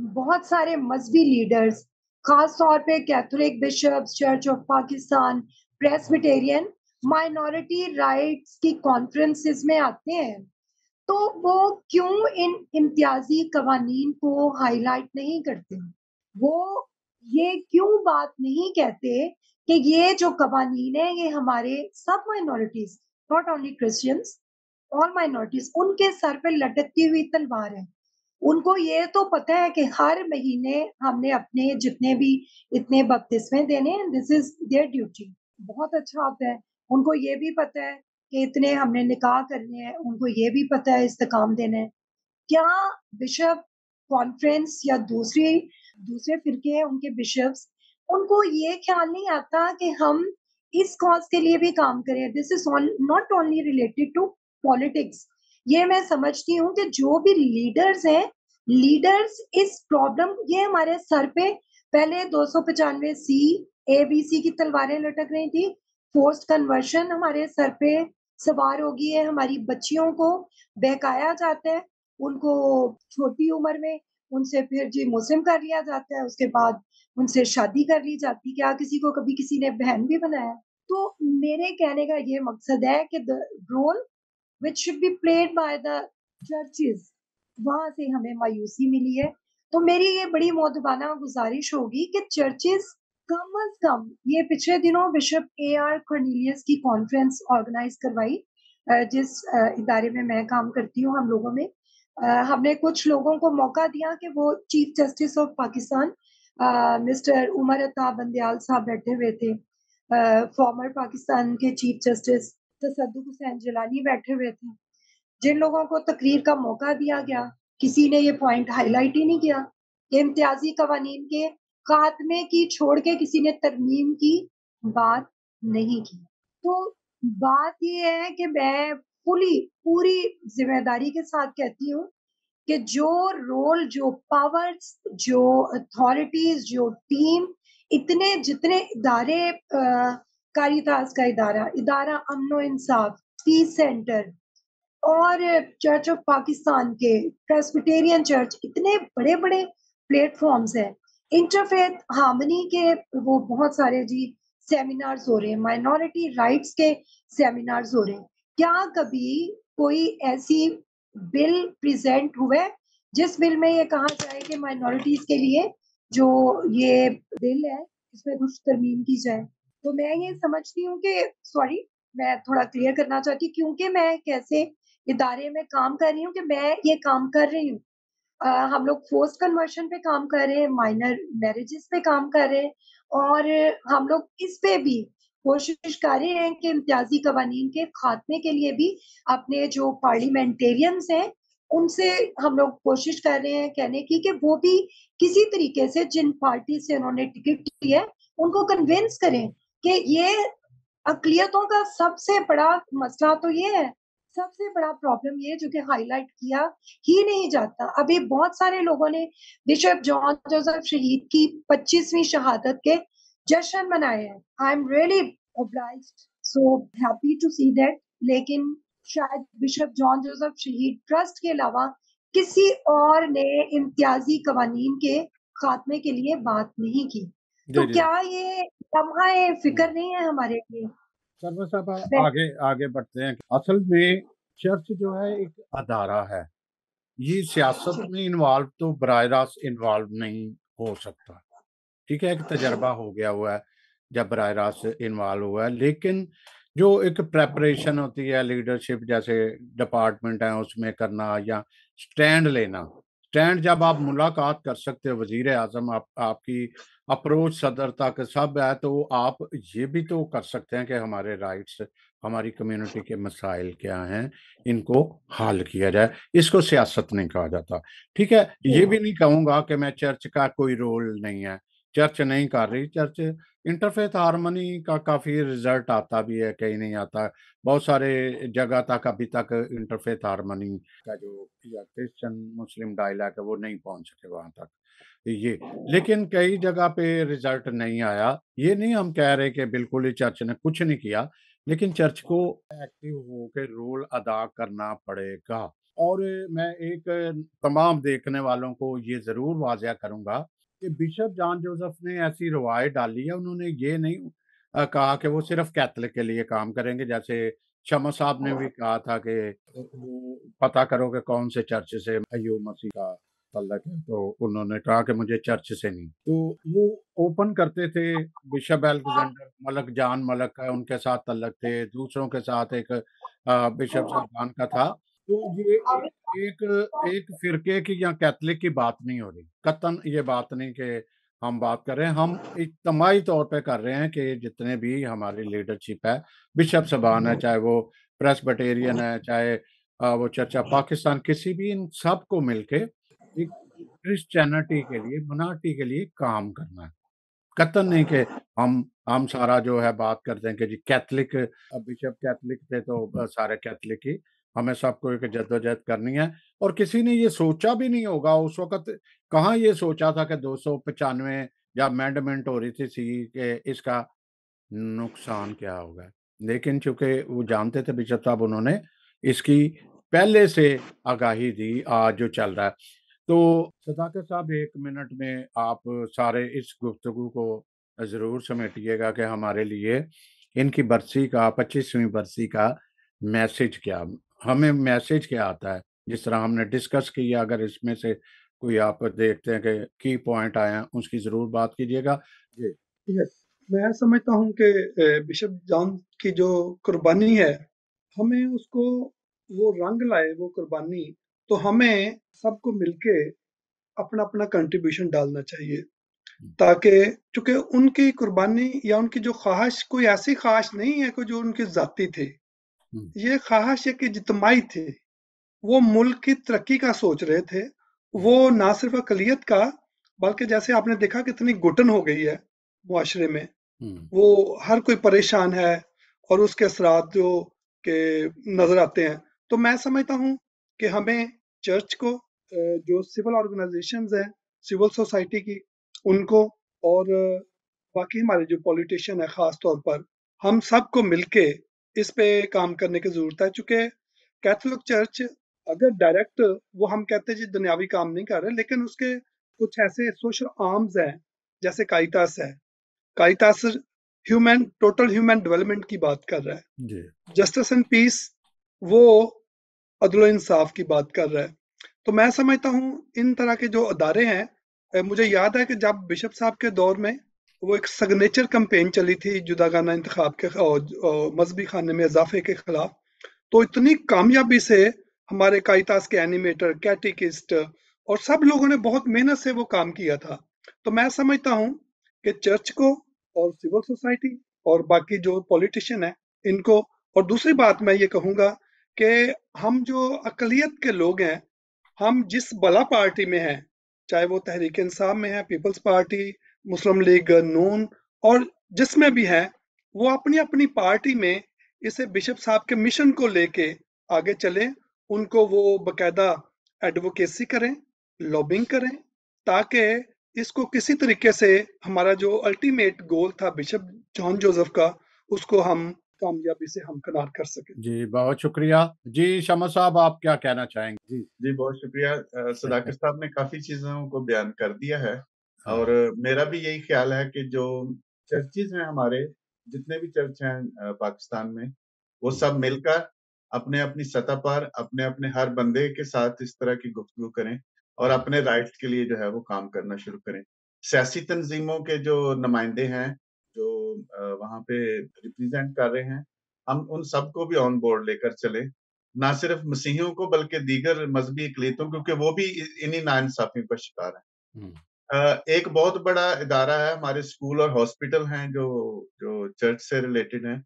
बहुत सारे मजहबी लीडर्स खास तौर पे Catholic bishops church of Pakistan Presbyterian minority rights की कॉन्फ्रेंसेस में आते हैं। तो वो क्यों इन इम्तियाजी कवानीन को हाईलाइट नहीं करते? वो ये क्यों बात नहीं कहते कि ये जो कवानीन है, ये हमारे सब minorities not only Christians all minorities उनके सर पे लटकती हुई तलवार है। उनको ये तो पता है कि हर महीने हमने अपने जितने भी इतने बपतिस्मे देने दिस इज़ देयर ड्यूटी बहुत अच्छा होता है। उनको ये भी पता है कि इतने हमने निकाह करने हैं, उनको ये भी पता है इस्तेकाम देना है। क्या बिशप कॉन्फ्रेंस या दूसरी, दूसरे फिरके हैं उनके बिशप्स उनको ये ख्याल नहीं आता कि हम इस कॉज के लिए भी काम करें। This is not only related to politics ये मैं समझती हूँ कि जो भी लीडर्स हैं लीडर्स इस प्रॉब्लम ये हमारे सर पे पहले दो सौ पचानवे सी ए बी सी की तलवारें लटक रही थी। फोर्स्ट कन्वर्शन हमारे सर पे सवार हो गई है। हमारी बच्चियों को बहकाया जाता है। उनको छोटी उम्र में उनसे फिर जी मुस्लिम कर लिया जाता है। उसके बाद उनसे शादी कर ली जाती क्या किसी को कभी किसी ने बहन भी बनाया? तो मेरे कहने का ये मकसद है कि the role which should be played by the churches वहाँ से हमें मायूसी मिली है। तो मेरी ये बड़ी मोदबाना गुजारिश होगी कि चर्चेस कम अज कम ये पिछले दिनों बिशप ए आर कर्नीलियस की कॉन्फ्रेंस ऑर्गेनाइज करवाई जिस इदारे में मैं काम करती हूँ हम लोगों में। हमने कुछ लोगों को मौका दिया कि वो chief justice of Pakistan mister Umar Ata Bandial साहब बैठे हुए थे। फॉर्मर पाकिस्तान के चीफ जस्टिस तसदुक हुसैन जिलानी बैठे हुए थे। जिन लोगों को तकरीर का मौका दिया गया, किसी ने ये पॉइंट हाईलाइट ही नहीं किया। इम्तियाजी कवानीन के खात्मे की छोड़ के किसी ने तरमीम की बात नहीं की। तो बात ये है कि मैं फुली, पूरी ज़िम्मेदारी के साथ कहती हूँ कि जो रोल जो पावर्स जो अथॉरिटीज जो टीम इतने जितने इदारे कारितास का इदारा इदारा अमनो इंसाफ पीस सेंटर और चर्च ऑफ़ पाकिस्तान के प्रेस्बिटेरियन चर्च इतने बड़े बड़े प्लेटफॉर्म्स हैं। इंटरफेथ हार्मनी के वो बहुत सारे जी सेमिनार्स हो रहे हैं। माइनॉरिटी राइट्स के सेमिनार्स हो रहे हैं। क्या कभी कोई ऐसी बिल प्रेजेंट हुए जिस बिल में ये कहा जाए कि माइनॉरिटीज के लिए जो ये बिल है, इसमें कुछ तरमीम की जाए। तो मैं ये समझती हूँ कि सॉरी मैं थोड़ा क्लियर करना चाहती हूँ क्योंकि मैं कैसे इदारे में काम कर रही हूँ कि मैं ये काम कर रही हूँ। हम लोग फोर्स कन्वर्शन पे काम कर रहे हैं माइनर मैरिजेस पे काम कर रहे हैं और हम लोग इस पे भी कोशिश कर रहे हैं कि इम्तियाजी कवानीन के खात्मे के लिए भी अपने जो पार्लियामेंटेरियंस हैं, उनसे हम लोग कोशिश कर रहे हैं कहने की कि वो भी किसी तरीके से जिन पार्टी से उन्होंने टिकट ली है, उनको कन्विंस करें कि ये अकलियतों का सबसे बड़ा मसला तो ये है, सबसे बड़ा प्रॉब्लम ये जो कि हाईलाइट किया ही नहीं जाता। अभी बहुत सारे लोगों ने बिशप जॉन जोसेफ शहीद की 25वीं शहादत के जश्न मनाए हैं। I am really obliged, so happy to see that, लेकिन शायद बिशप जॉन जोसेफ शहीद ट्रस्ट के अलावा किसी और ने इम्तियाजी कवानीन के खात्मे के लिए बात नहीं की। तो क्या ये लम्हा फ़िक्र नहीं है हमारे लिए? सर्व साहब आगे आगे बढ़ते हैं। असल में चर्च जो है एक अदारा है। ये सियासत में इन्वॉल्व तो बर रास्त इन्वॉल्व नहीं हो सकता। ठीक है एक तजर्बा हो गया हुआ है जब बर रास्त इन्वॉल्व हुआ है। लेकिन जो एक प्रेपरेशन होती है लीडरशिप जैसे डिपार्टमेंट है उसमें करना या स्टैंड लेना स्टैंड जब आप मुलाकात कर सकते हो वज़ीर आज़म आप आपकी अप्रोच सदर तक सब है तो आप ये भी तो कर सकते हैं कि हमारे राइट्स हमारी कम्युनिटी के मसाइल क्या हैं इनको हल किया जाए। इसको सियासत नहीं कहा जाता। ठीक है? ये भी नहीं कहूँगा कि मैं चर्च का कोई रोल नहीं है। चर्च नहीं कर रही चर्च इंटरफेथ हारमोनी का काफ़ी रिज़ल्ट आता भी है, कहीं नहीं आता। बहुत सारे जगह तक, अभी तक इंटरफेथ हारमोनी का जो या क्रिश्चियन मुस्लिम डायलॉग है, वो नहीं पहुँच सके वहाँ तक। ये, लेकिन कई जगह पे रिज़ल्ट नहीं आया। ये नहीं हम कह रहे कि बिल्कुल ही चर्च ने कुछ नहीं किया, लेकिन चर्च को एक्टिव होकर रोल अदा करना पड़ेगा। और मैं एक तमाम देखने वालों को ये ज़रूर वाजिया करूँगा कि बिशप जॉन जोसेफ ने ऐसी रवायत डाली है उन्होंने ये नहीं कहा कि वो सिर्फ़ कैथलिक के लिए काम करेंगे जैसे शमा साहब ने भी कहा था कि वो पता करो कि कौन से चर्च से अयूब मसीह का तल्लक है तो उन्होंने कहा कि मुझे चर्च से नहीं। तो वो ओपन करते थे बिशप एलेक्जेंडर मलक जान मलक का उनके साथ तल्लक थे दूसरों के साथ एक बिशप साहबान का था तो ये एक एक फिरके की या कैथलिक की बात नहीं हो रही। कतन ये बात नहीं कि हम बात कर रहे हैं। हम इज्तमाही तौर पे कर रहे हैं कि जितने भी हमारी लीडरशिप है बिशप सबान है चाहे वो प्रेस बटेरियन है चाहे वो चर्चा पाकिस्तान किसी भी इन सबको मिलके एक क्रिश्चियनिटी के लिए मनाटी के लिए काम करना है। कतन नहीं कि हम हम सारा जो है बात करते हैं कि जी कैथलिक बिशप कैथलिक थे तो सारे कैथलिक ही हमें सबको एक जद्दोजहद करनी है। और किसी ने ये सोचा भी नहीं होगा उस वक्त, कहाँ ये सोचा था कि दो सौ पचानवे या अमेंडमेंट हो रही थी सी के इसका, नुकसान क्या होगा? लेकिन चूँकि वो जानते थे बिशप साहब, उन्होंने इसकी पहले से आगाही दी, आज जो चल रहा है। तो सदाकत साहब, एक मिनट में आप सारे इस गुफ्तगु को ज़रूर समेटिएगा कि हमारे लिए इनकी बरसी का, पच्चीसवीं बरसी का मैसेज क्या हमें मैसेज क्या आता है? जिस तरह हमने डिस्कस किया अगर इसमें से कोई आप देखते हैं कि की पॉइंट आया उसकी ज़रूर बात कीजिएगा। जी यस मैं समझता हूँ कि बिशप जॉन की जो कुर्बानी है हमें उसको वो रंग लाए वो कुर्बानी तो हमें सबको मिलके अपना अपना कंट्रीब्यूशन डालना चाहिए। ताकि चूँकि उनकी कुर्बानी या उनकी जो ख्वाहिश कोई ऐसी ख्वाहिश नहीं है कोई जो उनकी जाती थी। ये ख्वाहिश है कि जितमाई थे वो मुल्क की तरक्की का सोच रहे थे। वो ना सिर्फ़ अकलियत का बल्कि जैसे आपने देखा कितनी घुटन हो गई है मुआशरे में। हम्म। वो हर कोई परेशान है और उसके असरात जो के नज़र आते हैं। तो मैं समझता हूँ कि हमें चर्च को जो सिविल ऑर्गेनाइजेशन है सिविल सोसाइटी की उनको और बाकी हमारे जो पॉलिटिशियन है खास तौर पर हम सबको मिलके इस पे काम करने की ज़रूरत है चूँकि कैथोलिक चर्च अगर डायरेक्ट वो हम कहते हैं जी दुनियावी काम नहीं कर रहे लेकिन उसके कुछ ऐसे सोशल आर्म्स हैं जैसे काइटास है। Caritas human total human development की बात कर रहा है। जस्टिस एंड पीस वो अदल इंसाफ की बात कर रहा है। तो मैं समझता हूँ इन तरह के जो अदारे हैं मुझे याद है कि जब बिशप साहब के दौर में वो एक सिग्नेचर कंपेन चली थी जुदागाना इंतखाब के मजहबी खाने में इजाफे के खिलाफ। तो इतनी कामयाबी से हमारे काइतास के एनिमेटर कैटिकिस्ट और सब लोगों ने बहुत मेहनत से वो काम किया था। तो मैं समझता हूँ कि चर्च को और सिविल सोसाइटी और बाकी जो पॉलिटिशियन है, इनको, और दूसरी बात मैं ये कहूँगा कि हम जो अकलियत के लोग हैं, हम जिस बला पार्टी में हैं, चाहे वो तहरीक इंसाफ में है, Peoples Party Muslim League Noon और जिसमें भी है वो अपनी अपनी पार्टी में इसे बिशप साहब के मिशन को लेके आगे चले। उनको वो बकायदा एडवोकेसी करें लॉबिंग करें ताकि इसको किसी तरीके से हमारा जो अल्टीमेट गोल था बिशप जॉन जोसेफ का उसको हम कामयाबी से हम कनार कर सके। जी बहुत शुक्रिया। जी शमा साहब आप क्या कहना चाहेंगे? जी जी बहुत शुक्रिया। सदाकत साहब ने काफ़ी चीज़ों को बयान कर दिया है हाँ। और मेरा भी यही ख्याल है कि जो चर्चेज हैं हमारे जितने भी चर्च हैं पाकिस्तान में वो सब मिलकर अपने अपनी सतह पर अपने अपने हर बंदे के साथ इस तरह की गुफ्तु करें और अपने राइट्स के लिए जो है वो काम करना शुरू करें। सियासी तंजीमों के जो नुमाइंदे हैं जो वहाँ पे रिप्रेजेंट कर रहे हैं हम उन सबको भी ऑन बोर्ड लेकर चले। ना सिर्फ़ मसीहियों को बल्कि दीगर मजहबी अकलीतों क्योंकि वो भी इन्हीं नाइंसाफी का शिकार है। एक बहुत बड़ा इदारा है, हमारे स्कूल और हॉस्पिटल हैं जो जो चर्च से रिलेटेड हैं।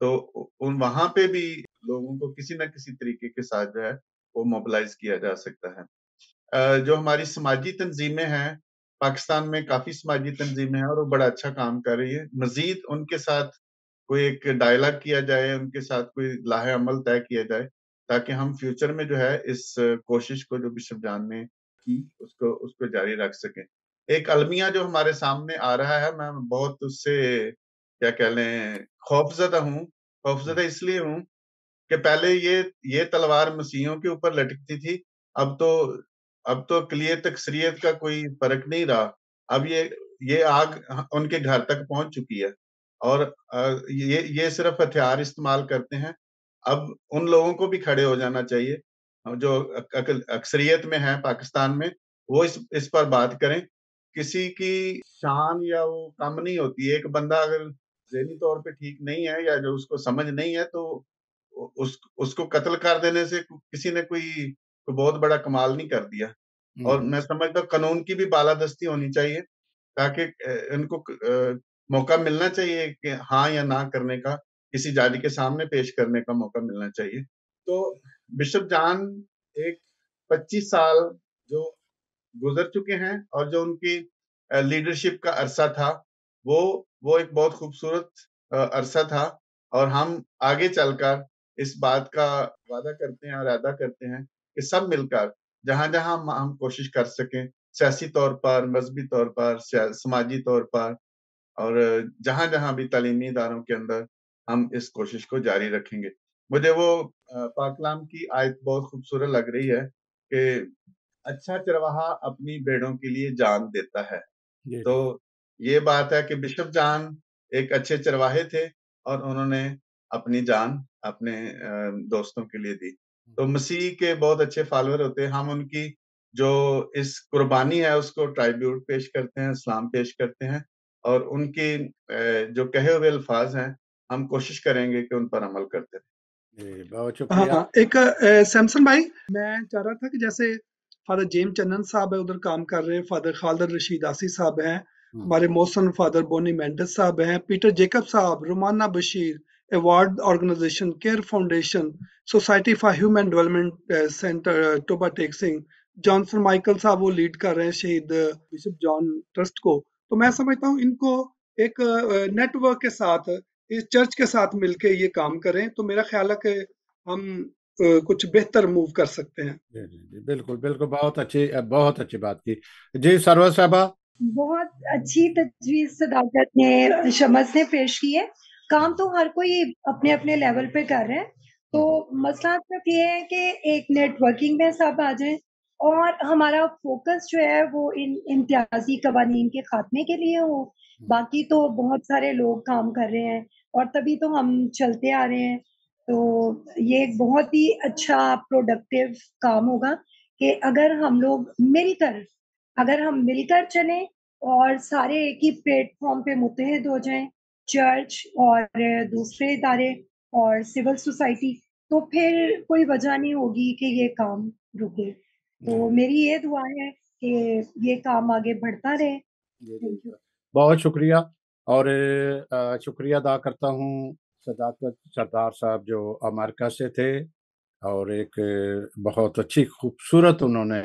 तो उन वहाँ पे भी लोगों को किसी न किसी तरीके के साथ जो है, वो मोबिलाइज किया जा सकता है। जो हमारी समाजी तंजीमें हैं, पाकिस्तान में काफ़ी समाजी तंजीमें हैं और वो बड़ा अच्छा काम कर रही है। मजीद उनके साथ कोई एक डायलॉग किया जाए, उनके साथ कोई लाहे अमल तय किया जाए, ताकि हम फ्यूचर में जो है, इस कोशिश को जो बिशप जान ने की, उसको उसको जारी रख सकें। एक अलमिया जो हमारे सामने आ रहा है मैं बहुत उससे क्या कह लें खौफजदा हूँ खौफजदा इसलिए हूँ कि पहले ये ये तलवार मसीहों के ऊपर लटकती थी अब तो अब तो क्लियर तकसरियत का कोई फ़र्क नहीं रहा अब ये ये आग उनके घर तक पहुँच चुकी है और ये ये सिर्फ़ हथियार इस्तेमाल करते हैं अब उन लोगों को भी खड़े हो जाना चाहिए जो अक्सरियत में है पाकिस्तान में वो इस इस पर बात करें किसी की शान या वो कम नहीं होती एक बंदा अगर जहनी तौर पे ठीक नहीं है या जो उसको समझ नहीं है तो उस उसको कत्ल कर देने से किसी ने कोई, कोई बहुत बड़ा कमाल नहीं कर दिया। और मैं समझता हूँ कानून की भी बालादस्ती होनी चाहिए ताकि इनको मौका मिलना चाहिए कि हाँ या ना करने का किसी जारी के सामने पेश करने का मौका मिलना चाहिए। तो बिशप जान एक 25 साल जो गुजर चुके हैं और जो उनकी लीडरशिप का अरसा था वो वो एक बहुत खूबसूरत अरसा था और हम आगे चलकर इस बात का वादा करते हैं और अदा करते हैं कि सब मिलकर जहाँ जहाँ हम, हम कोशिश कर सकें सियासी तौर पर मजहबी तौर पर समाजी तौर पर और जहाँ जहाँ भी तलीमी इदारों के अंदर हम इस कोशिश को जारी रखेंगे। मुझे वो पाकलाम की आयत बहुत खूबसूरत लग रही है कि अच्छा चरवाहा अपनी बेड़ों के लिए जान देता है। तो ये बात है कि बिशप जान एक अच्छे चरवाहे थे और उन्होंने अपनी जान अपने दोस्तों के लिए दी। तो मसीह के बहुत अच्छे फॉलोअर होते हैं। हम उनकी जो इस कुर्बानी है उसको ट्राइब्यूट पेश करते हैं इस्लाम पेश करते हैं और उनकी जो कहे हुए अल्फाज हैं हम कोशिश करेंगे कि उन पर अमल करते रहें। बहुत हाँ, हाँ एक सैमसन भाई मैं चाह रहा था कि जैसे फादर जेम चन्नन साहब है उधर काम कर रहे हैं। फादर खालदर रशीद आसी साहब हैं हम्म। हमारे मोहसन फादर बोनी मेंडस साहब हैं पीटर जेकब साहब Rumana Bashir award organisation care foundation society for human development centre Toba Tek Singh Johnson Michael साहब वो लीड कर रहे हैं शहीद बिशप जॉन ट्रस्ट को। तो मैं समझता हूँ इनको एक नेटवर्क के साथ इस चर्च के साथ मिलके ये काम करें। तो मेरा ख्याल है कि हम कुछ बेहतर मूव कर सकते हैं। जी जी बिल्कुल बिल्कुल बहुत अच्छी बहुत अच्छी बात की। जी सरवर साहबा बहुत अच्छी तजवीज सदाकत ने शमस ने पेश की है। काम तो हर कोई अपने अपने लेवल पे कर रहे हैं। तो मसला सिर्फ़ ये है कि एक नेटवर्किंग में सब आ जाए और हमारा फोकस जो है वो इन इम्तियाजी कवानीन के खात्मे के लिए हो। बाकी तो बहुत सारे लोग काम कर रहे हैं और तभी तो हम चलते आ रहे हैं। तो ये एक बहुत ही अच्छा प्रोडक्टिव काम होगा कि अगर हम लोग मिलकर अगर हम मिलकर चलें और सारे एक ही प्लेटफॉर्म पे मुतहद हो जाएँ चर्च और दूसरे इदारे और सिविल सोसाइटी तो फिर कोई वजह नहीं होगी कि ये काम रुके। तो मेरी ये दुआ है कि ये काम आगे बढ़ता रहे। बहुत शुक्रिया और शुक्रिया अदा करता हूँ सदाकत सरदार साहब जो अमेरिका से थे और एक बहुत अच्छी खूबसूरत उन्होंने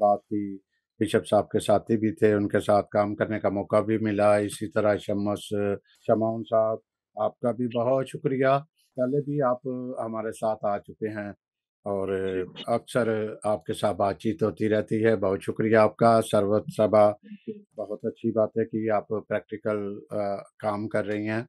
बात की। बिशप साहब के साथी भी थे उनके साथ काम करने का मौका भी मिला। इसी तरह शमस शमाउन साहब आपका भी बहुत शुक्रिया। पहले भी आप हमारे साथ आ चुके हैं और अक्सर आपके साथ बातचीत होती रहती है। बहुत शुक्रिया आपका सरवत सभा। बहुत अच्छी बात है कि आप प्रैक्टिकल काम कर रही हैं।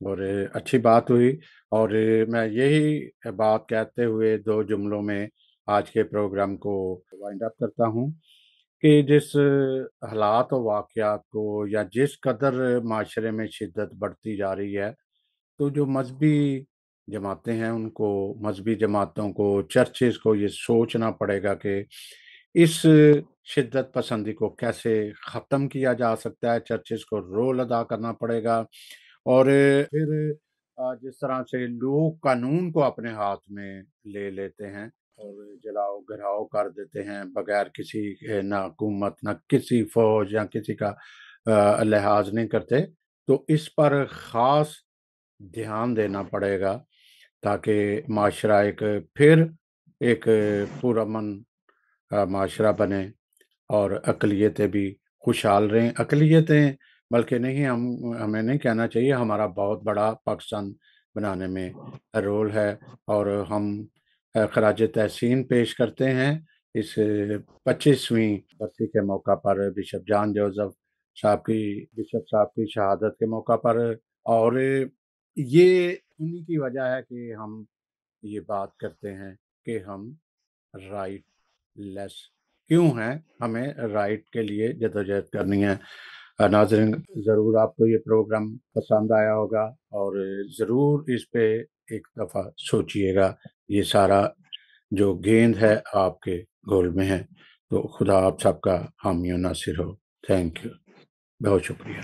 और, अच्छी बात हुई। और, मैं यही बात कहते हुए दो जुमलों में आज के प्रोग्राम को वाइंड अप करता हूँ कि जिस हालात और वाक़यात को या जिस कदर माशरे में शिद्दत बढ़ती जा रही है तो जो मजहबी जमातें हैं, उनको, मजहबी जमातों को, चर्चेज को ये सोचना पड़ेगा कि इस शिद्दत पसंदी को कैसे ख़त्म किया जा सकता है, चर्चेज को रोल अदा करना पड़ेगा। और फिर जिस तरह से लोग कानून को अपने हाथ में ले लेते हैं और जलाओ घराव कर देते हैं, बगैर किसी ना हुकूमत, ना किसी फौज या किसी का लिहाज नहीं करते तो इस पर ख़ास ध्यान देना पड़ेगा ताकि माशरा एक फिर एक पुरमन माशरा बने और अकलीतें भी खुशहाल रहें। अकलीतें बल्कि नहीं, हम, हमें नहीं कहना चाहिए, हमारा बहुत बड़ा पाकिस्तान बनाने में रोल है और हम खराज तहसीन पेश करते हैं इस पच्चीसवीं बरसी के मौका पर बिशप जान जोसफ साहब की, बिशप साहब की शहादत के मौका पर। और ये उन्हीं की वजह है कि हम ये बात करते हैं कि हम राइट लेस क्यों हैं? हमें राइट के लिए जदोजहद करनी है। नाजरन, ज़रूर आपको ये प्रोग्राम पसंद आया होगा और ज़रूर इस पे एक दफ़ा सोचिएगा। ये सारा जो गेंद है आपके गोल में है तो खुदा आप सबका हामी नासिर हो। Thank you. बहुत शुक्रिया।